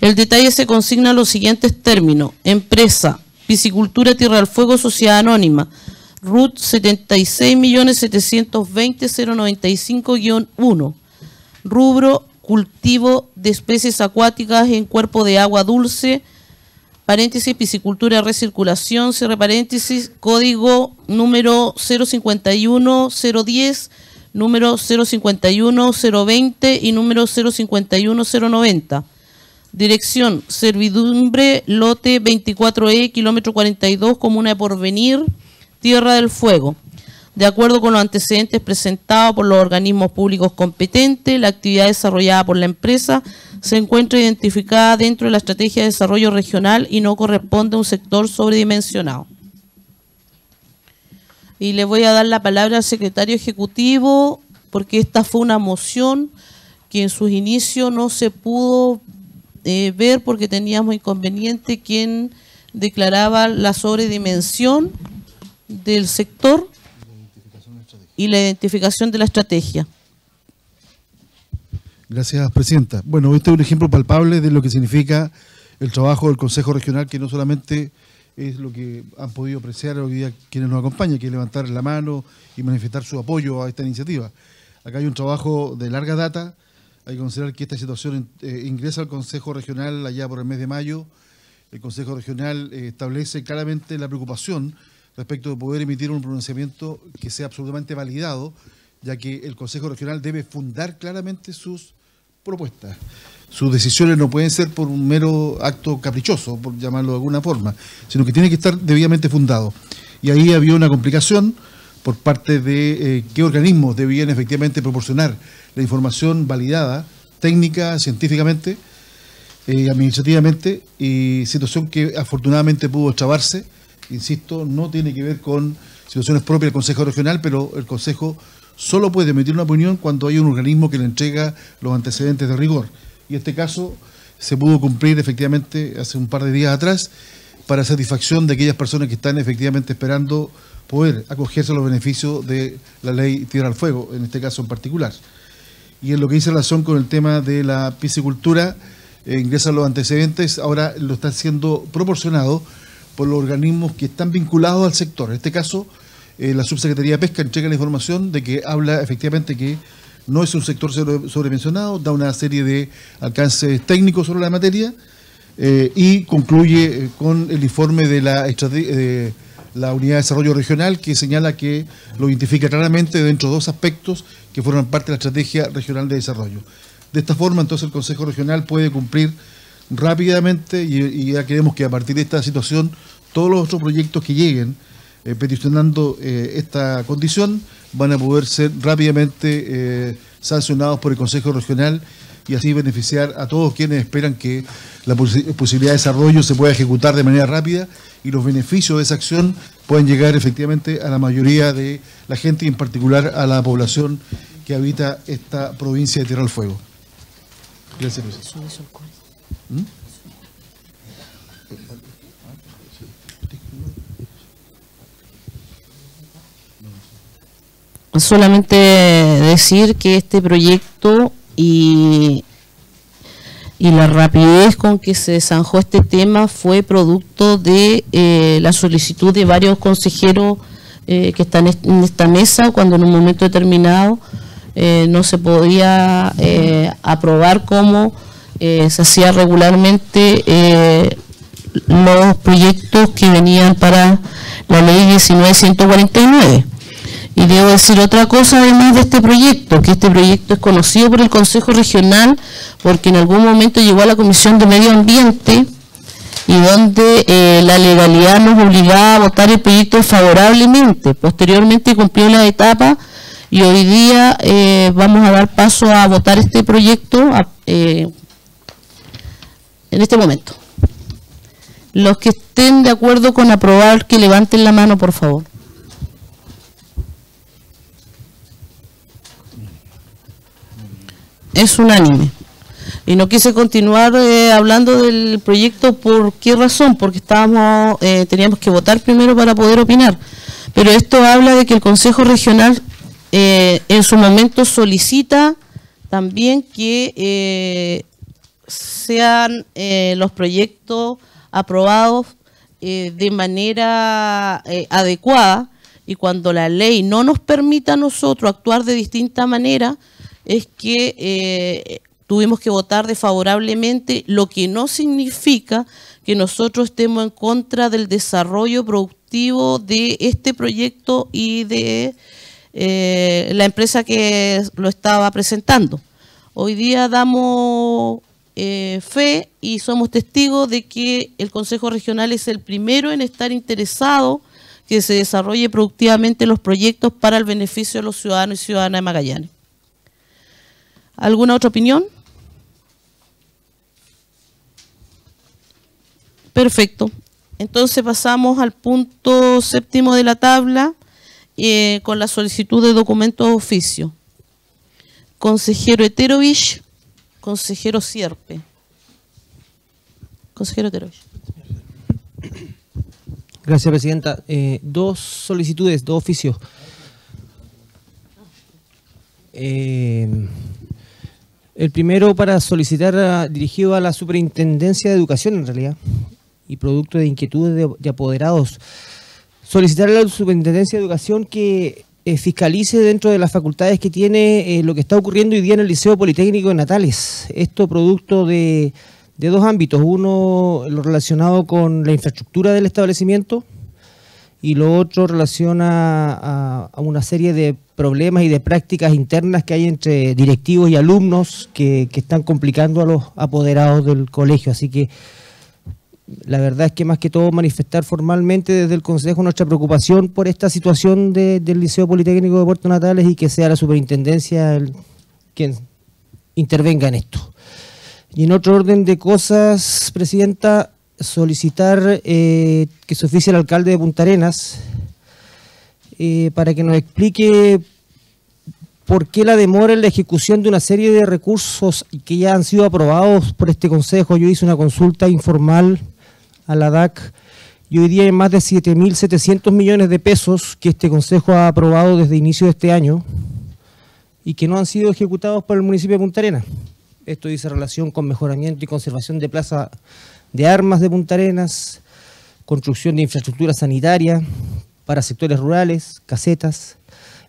El detalle se consigna en los siguientes términos. Empresa, Piscicultura Tierra del Fuego, Sociedad Anónima, RUT 76.720.095-1. Rubro, cultivo de especies acuáticas en cuerpo de agua dulce, paréntesis, piscicultura, recirculación, cierre paréntesis, código número 051-010, número 051-020 y número 051-090. Dirección, servidumbre, lote 24E, kilómetro 42, comuna de Porvenir, Tierra del Fuego. De acuerdo con los antecedentes presentados por los organismos públicos competentes, la actividad desarrollada por la empresa se encuentra identificada dentro de la estrategia de desarrollo regional y no corresponde a un sector sobredimensionado. Y le voy a dar la palabra al secretario ejecutivo porque esta fue una moción que en sus inicios no se pudo eh, ver porque teníamos inconveniente quien declaraba la sobredimensión del sector y la identificación de la estrategia. Gracias, Presidenta. Bueno, este es un ejemplo palpable de lo que significa el trabajo del Consejo Regional, que no solamente es lo que han podido apreciar hoy día quienes nos acompañan, que es levantar la mano y manifestar su apoyo a esta iniciativa. Acá hay un trabajo de larga data, hay que considerar que esta situación eh, ingresa al Consejo Regional allá por el mes de mayo. El Consejo Regional eh, establece claramente la preocupación respecto de poder emitir un pronunciamiento que sea absolutamente validado, ya que el Consejo Regional debe fundar claramente sus propuestas. Sus decisiones no pueden ser por un mero acto caprichoso, por llamarlo de alguna forma, sino que tiene que estar debidamente fundado. Y ahí había una complicación por parte de eh, qué organismos debían efectivamente proporcionar la información validada, técnica, científicamente, eh, administrativamente, y situación que afortunadamente pudo extrabarse insisto, no tiene que ver con situaciones propias del Consejo Regional, pero el Consejo solo puede emitir una opinión cuando hay un organismo que le entrega los antecedentes de rigor. Y este caso se pudo cumplir efectivamente hace un par de días atrás para satisfacción de aquellas personas que están efectivamente esperando poder acogerse a los beneficios de la ley Tierra al Fuego, en este caso en particular. Y en lo que dice relación con el tema de la piscicultura, eh, ingresan los antecedentes, ahora lo está siendo proporcionado por los organismos que están vinculados al sector. En este caso, eh, la Subsecretaría de Pesca entrega la información de que habla efectivamente que no es un sector sobremencionado, da una serie de alcances técnicos sobre la materia eh, y concluye eh, con el informe de la, de la Unidad de Desarrollo Regional que señala que lo identifica claramente dentro de dos aspectos que forman parte de la Estrategia Regional de Desarrollo. De esta forma, entonces, el Consejo Regional puede cumplir rápidamente y, ya queremos que a partir de esta situación todos los otros proyectos que lleguen eh, peticionando eh, esta condición van a poder ser rápidamente eh, sancionados por el Consejo Regional y así beneficiar a todos quienes esperan que la posibilidad de desarrollo se pueda ejecutar de manera rápida y los beneficios de esa acción puedan llegar efectivamente a la mayoría de la gente y en particular a la población que habita esta provincia de Tierra del Fuego. Gracias, presidente. Solamente decir que este proyecto y, y la rapidez con que se zanjó este tema fue producto de eh, la solicitud de varios consejeros eh, que están en esta mesa cuando en un momento determinado eh, no se podía aprobar como eh, se hacía regularmente eh, los proyectos que venían para la ley 19149. Y debo decir otra cosa además de este proyecto, que este proyecto es conocido por el Consejo Regional porque en algún momento llegó a la Comisión de Medio Ambiente y donde eh, la legalidad nos obligaba a votar el proyecto favorablemente. Posteriormente cumplió la etapa y hoy día vamos a dar paso a votar este proyecto en este momento. Los que estén de acuerdo con aprobar, que levanten la mano, por favor. Es unánime. Y no quise continuar eh, hablando del proyecto, ¿por qué razón? Porque estábamos, eh, teníamos que votar primero para poder opinar. Pero esto habla de que el Consejo Regional eh, en su momento solicita también que sean eh, los proyectos aprobados eh, de manera eh, adecuada y cuando la ley no nos permita a nosotros actuar de distinta manera, es que tuvimos que votar desfavorablemente, lo que no significa que nosotros estemos en contra del desarrollo productivo de este proyecto y de la empresa que lo estaba presentando. Hoy día damos eh, fe y somos testigos de que el Consejo Regional es el primero en estar interesado que se desarrolle productivamente los proyectos para el beneficio de los ciudadanos y ciudadanas de Magallanes. ¿Alguna otra opinión? Perfecto. Entonces pasamos al punto séptimo de la tabla eh, con la solicitud de documentos de oficio. Consejero Eterovich, consejero Sierpe. Consejero Eterovich. Gracias, Presidenta. Eh, dos solicitudes, dos oficios. Eh, el primero para solicitar a- dirigido a la Superintendencia de Educación, en realidad, y producto de inquietudes de, de apoderados. Solicitar a la Superintendencia de Educación que eh, fiscalice dentro de las facultades que tiene eh, lo que está ocurriendo hoy día en el Liceo Politécnico de Natales. Esto producto de, de dos ámbitos. Uno, lo relacionado con la infraestructura del establecimiento y lo otro relaciona a, a una serie de problemas y de prácticas internas que hay entre directivos y alumnos que, que están complicando a los apoderados del colegio. Así que la verdad es que más que todo manifestar formalmente desde el Consejo nuestra preocupación por esta situación de- del Liceo Politécnico de Puerto Natales y que sea la superintendencia quien intervenga en esto. Y en otro orden de cosas, Presidenta, solicitar eh, que se oficie el alcalde de Punta Arenas eh, para que nos explique por qué la demora en la ejecución de una serie de recursos que ya han sido aprobados por este Consejo. Yo hice una consulta informal a la DAC y hoy día hay más de 7.700 millones de pesos que este Consejo ha aprobado desde inicio de este año y que no han sido ejecutados por el municipio de Punta Arenas. Esto dice relación con mejoramiento y conservación de plaza de armas de Punta Arenas, construcción de infraestructura sanitaria para sectores rurales, casetas.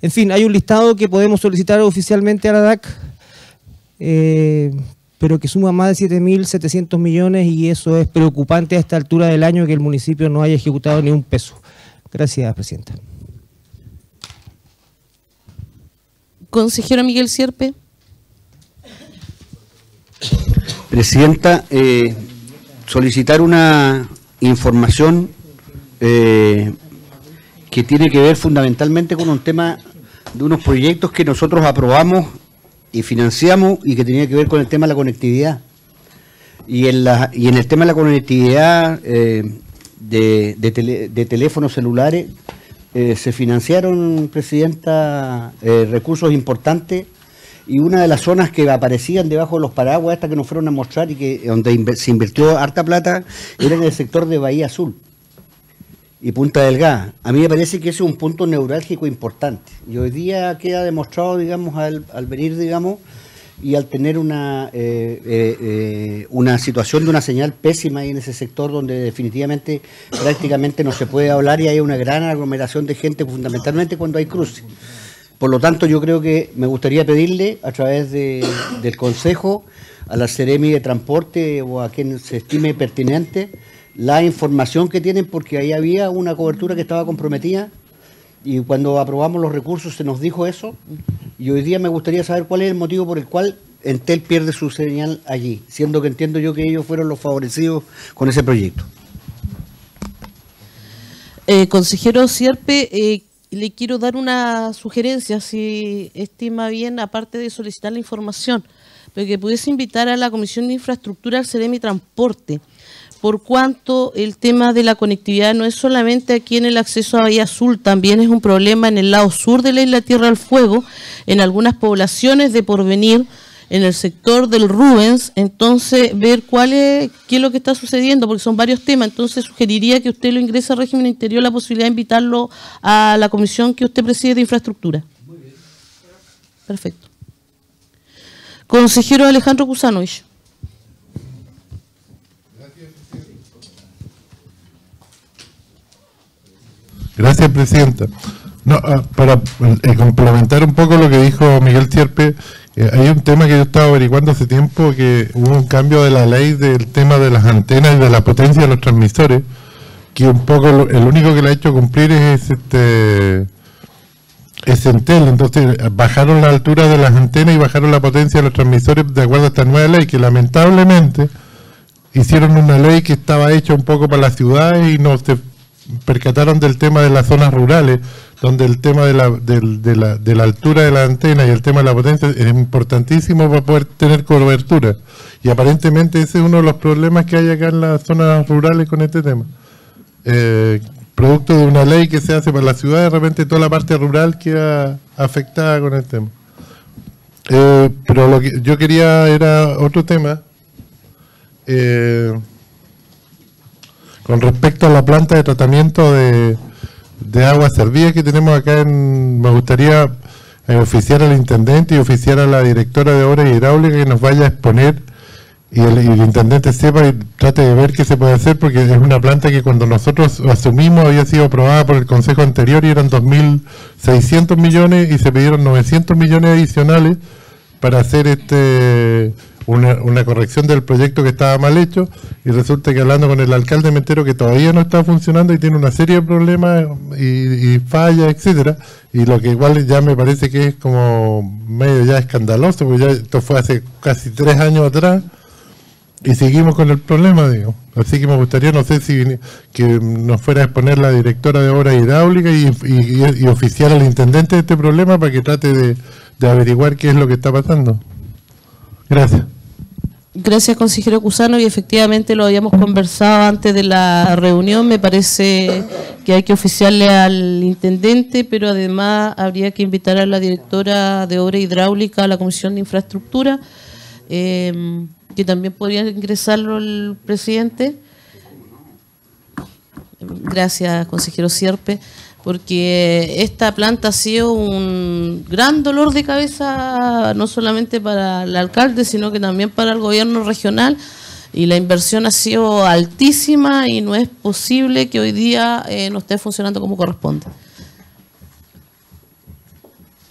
En fin, hay un listado que podemos solicitar oficialmente a la DAC, pero que suma más de 7.700 millones y eso es preocupante a esta altura del año que el municipio no haya ejecutado ni un peso. Gracias, Presidenta. Consejero Miguel Sierpe. Presidenta, eh, solicitar una información eh, que tiene que ver fundamentalmente con un tema de unos proyectos que nosotros aprobamos y financiamos y que tenía que ver con el tema de la conectividad. Y en, la, y en el tema de la conectividad eh, de, de teléfonos celulares, eh, se financiaron, Presidenta, eh, recursos importantes y una de las zonas que aparecían debajo de los paraguas, estas que nos fueron a mostrar y que donde se invirtió harta plata, era en el sector de Bahía Azul y Punta Delgada. A mí me parece que ese es un punto neurálgico importante. Y hoy día queda demostrado, digamos, al, venir, digamos, y al tener una, eh, eh, eh, una situación de una señal pésima ahí en ese sector donde definitivamente prácticamente no se puede hablar y hay una gran aglomeración de gente, fundamentalmente cuando hay cruces. Por lo tanto, yo creo que me gustaría pedirle a través de- del Consejo a la Ceremi de Transporte o a quien se estime pertinente la información que tienen porque ahí había una cobertura que estaba comprometida y cuando aprobamos los recursos se nos dijo eso y hoy día me gustaría saber cuál es el motivo por el cual Entel pierde su señal allí, siendo que entiendo yo que ellos fueron los favorecidos con ese proyecto. Eh, consejero Sierpe, eh, le quiero dar una sugerencia, si estima bien, aparte de solicitar la información, pero que pudiese invitar a la Comisión de Infraestructura al Ceremi Transporte, por cuanto el tema de la conectividad no es solamente aquí en el acceso a Bahía Azul, también es un problema en el lado sur de la isla Tierra del Fuego, en algunas poblaciones de porvenir, en el sector del Rubens, entonces ver cuál es, qué es lo que está sucediendo, porque son varios temas, entonces sugeriría que usted lo ingrese al régimen interior la posibilidad de invitarlo a la comisión que usted preside de infraestructura. Perfecto. Consejero Alejandro Kusanovich. Gracias, Presidenta. No, ah, para eh, complementar un poco lo que dijo Miguel Sierpe, eh, hay un tema que yo estaba averiguando hace tiempo, que hubo un cambio de la ley del tema de las antenas y de la potencia de los transmisores, que un poco lo- el único que le ha hecho cumplir es este es Entel, entonces eh, bajaron la altura de las antenas y bajaron la potencia de los transmisores de acuerdo a esta nueva ley, que lamentablemente hicieron una ley que estaba hecha un poco para las ciudades y no se percataron del tema de las zonas rurales, donde el tema de la, de, la, de la altura de la antena y el tema de la potencia es importantísimo para poder tener cobertura. Y aparentemente ese es uno de los problemas que hay acá en las zonas rurales con este tema. Eh, producto de una ley que se hace para la ciudad, de repente toda la parte rural queda afectada con el tema. Eh, pero lo que yo quería era otro tema. Eh, con respecto a la planta de tratamiento de, de aguas servidas que tenemos acá en, me gustaría eh, oficiar al intendente y oficiar a la directora de obras hidráulicas que nos vaya a exponer y el, y el intendente sepa y trate de ver qué se puede hacer porque es una planta que cuando nosotros asumimos había sido aprobada por el consejo anterior y eran 2.600 millones y se pidieron 900 millones adicionales para hacer este una, una corrección del proyecto que estaba mal hecho y resulta que hablando con el alcalde me entero que todavía no está funcionando y tiene una serie de problemas y, y fallas, etcétera y lo que igual ya me parece que es como medio ya escandaloso porque ya esto fue hace casi tres años atrás y seguimos con el problema, digo. Así que me gustaría, no sé si que nos fuera a exponer la directora de obra hidráulica y, y, y oficiar al intendente de este problema para que trate de averiguar qué es lo que está pasando. Gracias. Gracias, consejero Cusano, y efectivamente lo habíamos conversado antes de la reunión. Me parece que hay que oficiarle al intendente, pero además habría que invitar a la directora de obra hidráulica a la Comisión de Infraestructura, eh, que también podría ingresarlo el presidente. Gracias, consejero Sierpe, porque esta planta ha sido un gran dolor de cabeza, no solamente para el alcalde, sino que también para el gobierno regional. Y la inversión ha sido altísima y no es posible que hoy día eh, no esté funcionando como corresponde.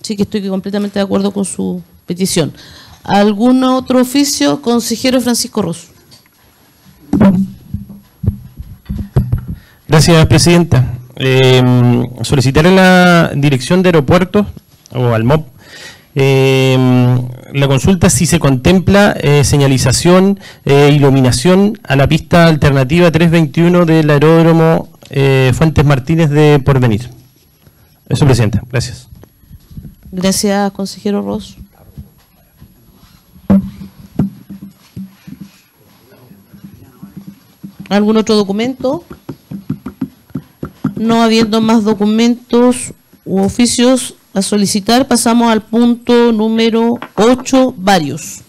Sí que estoy completamente de acuerdo con su petición. ¿Algún otro oficio? Consejero Francisco Rosso. Gracias, Presidenta. Eh, solicitar a la Dirección de Aeropuertos, o al MOP, eh, la consulta si se contempla eh, señalización e iluminación a la pista alternativa 321 del aeródromo eh, Fuentes Martínez de Porvenir. Eso, Presidenta. Gracias. Gracias, consejero Rosso. ¿Algún otro documento? No habiendo más documentos u oficios a solicitar, pasamos al punto número 8, varios.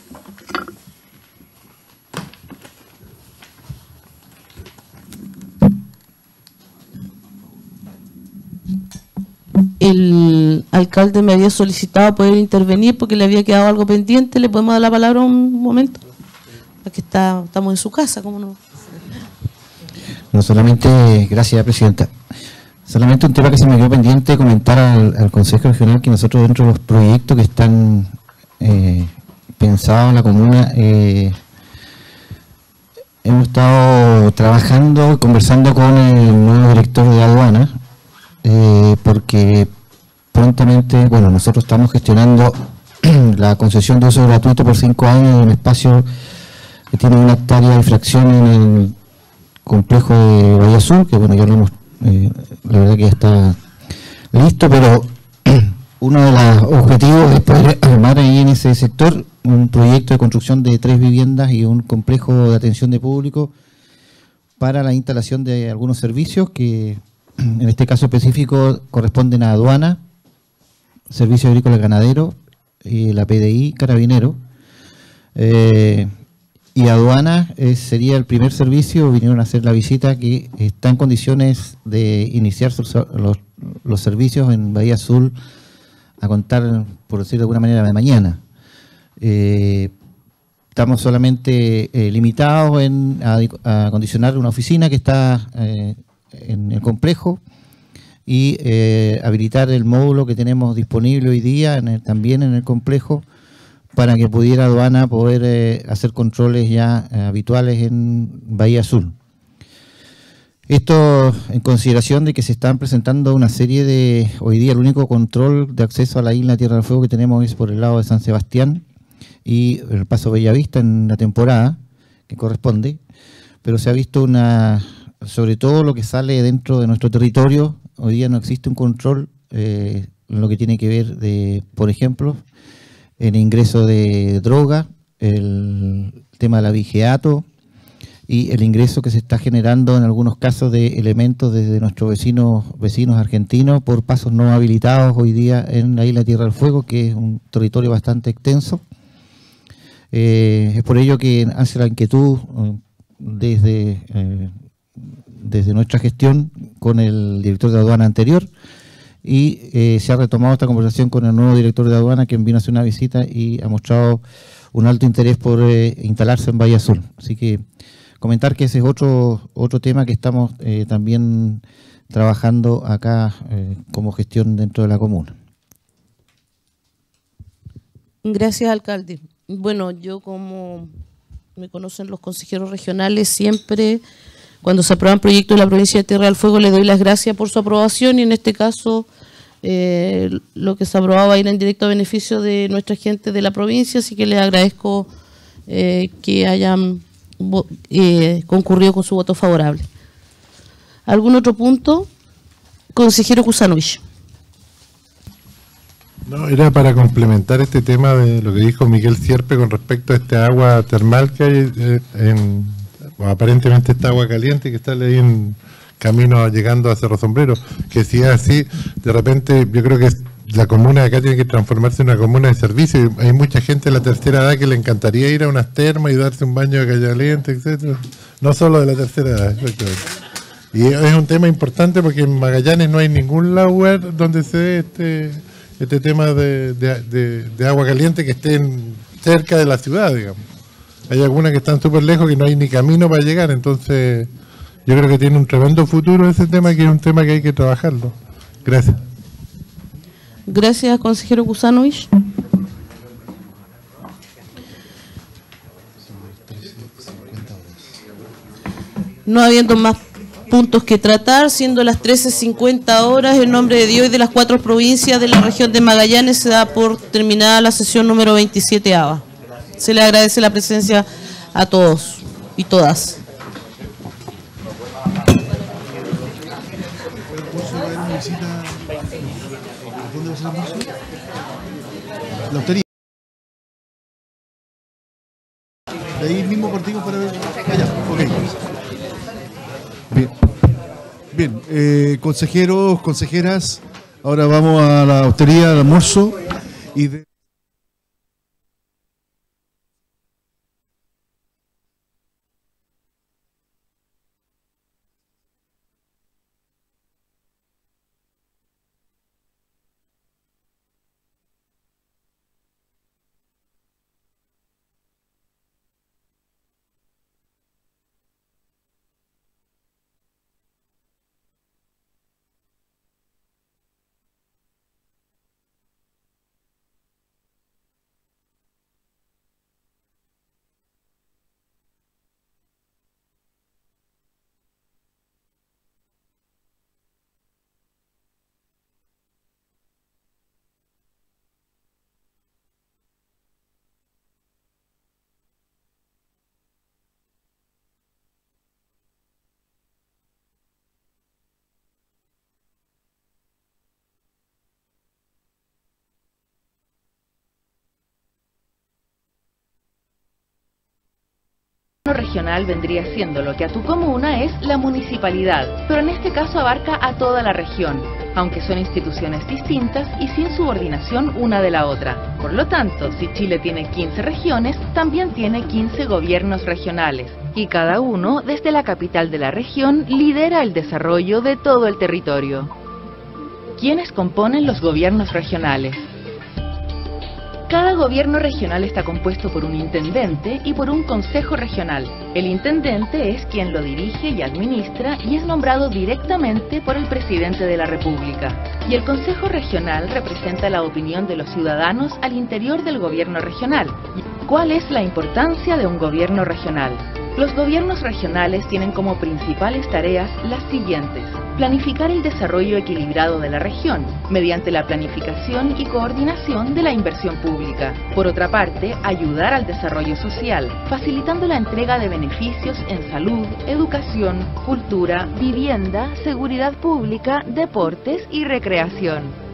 El alcalde me había solicitado poder intervenir porque le había quedado algo pendiente. ¿Le podemos dar la palabra un momento? Aquí está, estamos en su casa, ¿cómo no? No solamente, gracias Presidenta, solamente un tema que se me quedó pendiente comentar al, Consejo Regional que nosotros dentro de los proyectos que están eh, pensados en la comuna, eh, hemos estado trabajando conversando con el nuevo director de aduana, eh, porque prontamente, bueno, nosotros estamos gestionando <clears throat> la concesión de uso gratuito por cinco años de un espacio que tiene una hectárea de fracción en el complejo de Bahía Sur, que bueno, ya lo hemos, eh, la verdad que ya está listo, pero <clears throat> uno de los objetivos es poder armar ahí en ese sector un proyecto de construcción de tres viviendas y un complejo de atención de público para la instalación de algunos servicios que <clears throat> en este caso específico corresponden a aduana, servicio agrícola y ganadero, eh, la PDI, carabinero. Eh, y aduana eh, sería el primer servicio, vinieron a hacer la visita, que está en condiciones de iniciar los, servicios en Bahía Azul a contar, por decirlo de alguna manera, de mañana. Eh, estamos solamente eh, limitados en a, a acondicionar una oficina que está eh, en el complejo y habilitar el módulo que tenemos disponible hoy día en el- también en el complejo para que pudiera aduana poder eh, hacer controles ya eh, habituales en Bahía Azul. Esto en consideración de que se están presentando una serie de, hoy día el único control de acceso a la isla Tierra del Fuego que tenemos es por el lado de San Sebastián y el paso Bellavista en la temporada que corresponde, pero se ha visto una, sobre todo lo que sale dentro de nuestro territorio. Hoy día no existe un control eh, en lo que tiene que ver, de, por ejemplo, el ingreso de droga, el tema del abigeato y el ingreso que se está generando en algunos casos de elementos desde nuestros vecinos, vecinos argentinos por pasos no habilitados hoy día en la isla Tierra del Fuego, que es un territorio bastante extenso. Eh, es por ello que hace la inquietud eh, desde, eh, desde nuestra gestión con el director de aduana anterior y se ha retomado esta conversación con el nuevo director de aduana quien vino a hacer una visita y ha mostrado un alto interés por instalarse en Valle Azul. Así que comentar que ese es otro, otro tema que estamos también trabajando acá como gestión dentro de la comuna. Gracias, alcalde. Bueno, yo como me conocen los consejeros regionales, siempre cuando se aprueban proyectos de la provincia de Tierra del Fuego les doy las gracias por su aprobación y en este caso eh, lo que se aprobaba a ir en directo beneficio de nuestra gente de la provincia, así que les agradezco eh, que hayan eh, concurrido con su voto favorable. ¿Algún otro punto? Consejero Kusanovich. No, era para complementar este tema de lo que dijo Miguel Sierpe con respecto a este agua termal que hay eh, en, aparentemente esta agua caliente que está ahí en camino llegando a Cerro Sombrero, que si es así, de repente yo creo que la comuna de acá tiene que transformarse en una comuna de servicio. Hay mucha gente de la tercera edad que le encantaría ir a unas termas y darse un baño de caliente, etcétera. No solo de la tercera edad, Y es un tema importante porque en Magallanes no hay ningún lugar donde se dé este este tema de, de, agua caliente que estén cerca de la ciudad, digamos. Hay algunas que están súper lejos que no hay ni camino para llegar, entonces yo creo que tiene un tremendo futuro ese tema, que es un tema que hay que trabajarlo. Gracias. Gracias, consejero Kusanovich. No habiendo más puntos que tratar, siendo las 13.50 horas, en nombre de Dios y de las cuatro provincias de la región de Magallanes, se da por terminada la sesión número 27 ABA. Se le agradece la presencia a todos y todas. De ahí mismo partimos para ver. Allá, ok. Bien, bien eh, consejeros, consejeras, ahora vamos a la hostería del almuerzo y de... regional vendría siendo lo que a tu comuna es la municipalidad, pero en este caso abarca a toda la región, aunque son instituciones distintas y sin subordinación una de la otra. Por lo tanto, si Chile tiene 15 regiones, también tiene 15 gobiernos regionales, y cada uno, desde la capital de la región, lidera el desarrollo de todo el territorio. ¿Quiénes componen los gobiernos regionales? Cada gobierno regional está compuesto por un intendente y por un consejo regional. El intendente es quien lo dirige y administra y es nombrado directamente por el presidente de la República. Y el consejo regional representa la opinión de los ciudadanos al interior del gobierno regional. ¿Cuál es la importancia de un gobierno regional? Los gobiernos regionales tienen como principales tareas las siguientes. Planificar el desarrollo equilibrado de la región, mediante la planificación y coordinación de la inversión pública. Por otra parte, ayudar al desarrollo social, facilitando la entrega de beneficios en salud, educación, cultura, vivienda, seguridad pública, deportes y recreación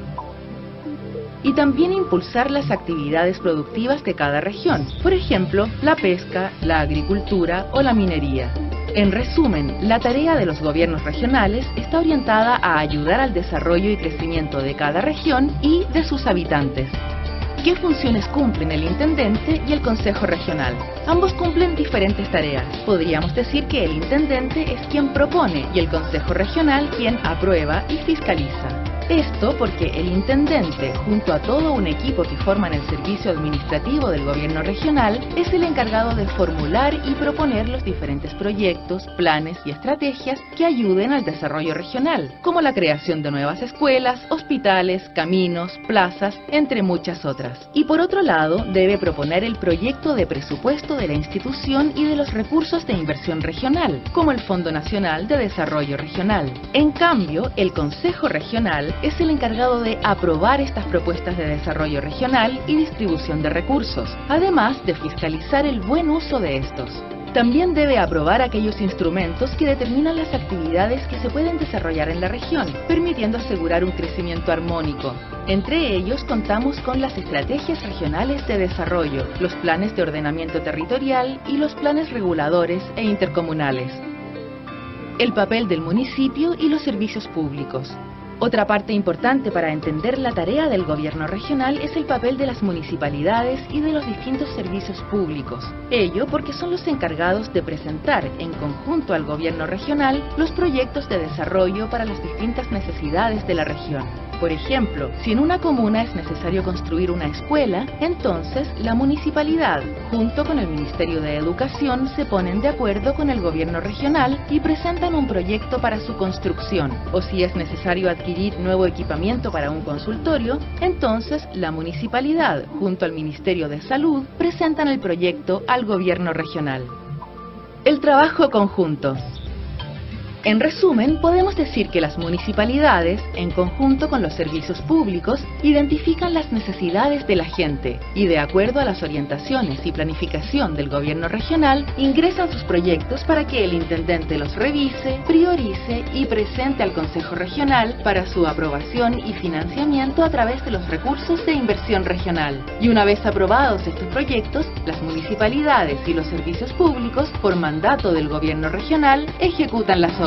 y también impulsar las actividades productivas de cada región, por ejemplo, la pesca, la agricultura o la minería. En resumen, la tarea de los gobiernos regionales está orientada a ayudar al desarrollo y crecimiento de cada región y de sus habitantes. ¿Qué funciones cumplen el intendente y el consejo regional? Ambos cumplen diferentes tareas. Podríamos decir que el intendente es quien propone y el consejo regional quien aprueba y fiscaliza. Esto porque el intendente, junto a todo un equipo que forman el servicio administrativo del gobierno regional, es el encargado de formular y proponer los diferentes proyectos, planes y estrategias que ayuden al desarrollo regional, como la creación de nuevas escuelas, hospitales, caminos, plazas, entre muchas otras. Y por otro lado, debe proponer el proyecto de presupuesto de la institución y de los recursos de inversión regional, como el Fondo Nacional de Desarrollo Regional. En cambio, el Consejo Regional es el encargado de aprobar estas propuestas de desarrollo regional y distribución de recursos, además de fiscalizar el buen uso de estos. También debe aprobar aquellos instrumentos que determinan las actividades que se pueden desarrollar en la región, permitiendo asegurar un crecimiento armónico. Entre ellos contamos con las estrategias regionales de desarrollo, los planes de ordenamiento territorial y los planes reguladores e intercomunales. El papel del municipio y los servicios públicos. Otra parte importante para entender la tarea del gobierno regional es el papel de las municipalidades y de los distintos servicios públicos. Ello porque son los encargados de presentar en conjunto al gobierno regional los proyectos de desarrollo para las distintas necesidades de la región. Por ejemplo, si en una comuna es necesario construir una escuela, entonces la municipalidad, junto con el Ministerio de Educación, se ponen de acuerdo con el gobierno regional y presentan un proyecto para su construcción. O si es necesario adquirir nuevo equipamiento para un consultorio, entonces la municipalidad, junto al Ministerio de Salud, presentan el proyecto al gobierno regional. El trabajo conjunto. En resumen, podemos decir que las municipalidades, en conjunto con los servicios públicos, identifican las necesidades de la gente y de acuerdo a las orientaciones y planificación del gobierno regional, ingresan sus proyectos para que el intendente los revise, priorice y presente al Consejo Regional para su aprobación y financiamiento a través de los recursos de inversión regional. Y una vez aprobados estos proyectos, las municipalidades y los servicios públicos, por mandato del gobierno regional, ejecutan las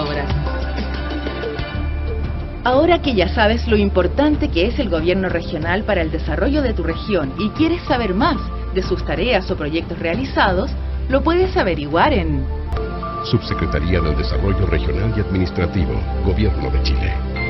Ahora que ya sabes lo importante que es el gobierno regional para el desarrollo de tu región y quieres saber más de sus tareas o proyectos realizados, lo puedes averiguar en Subsecretaría del Desarrollo Regional y Administrativo, Gobierno de Chile.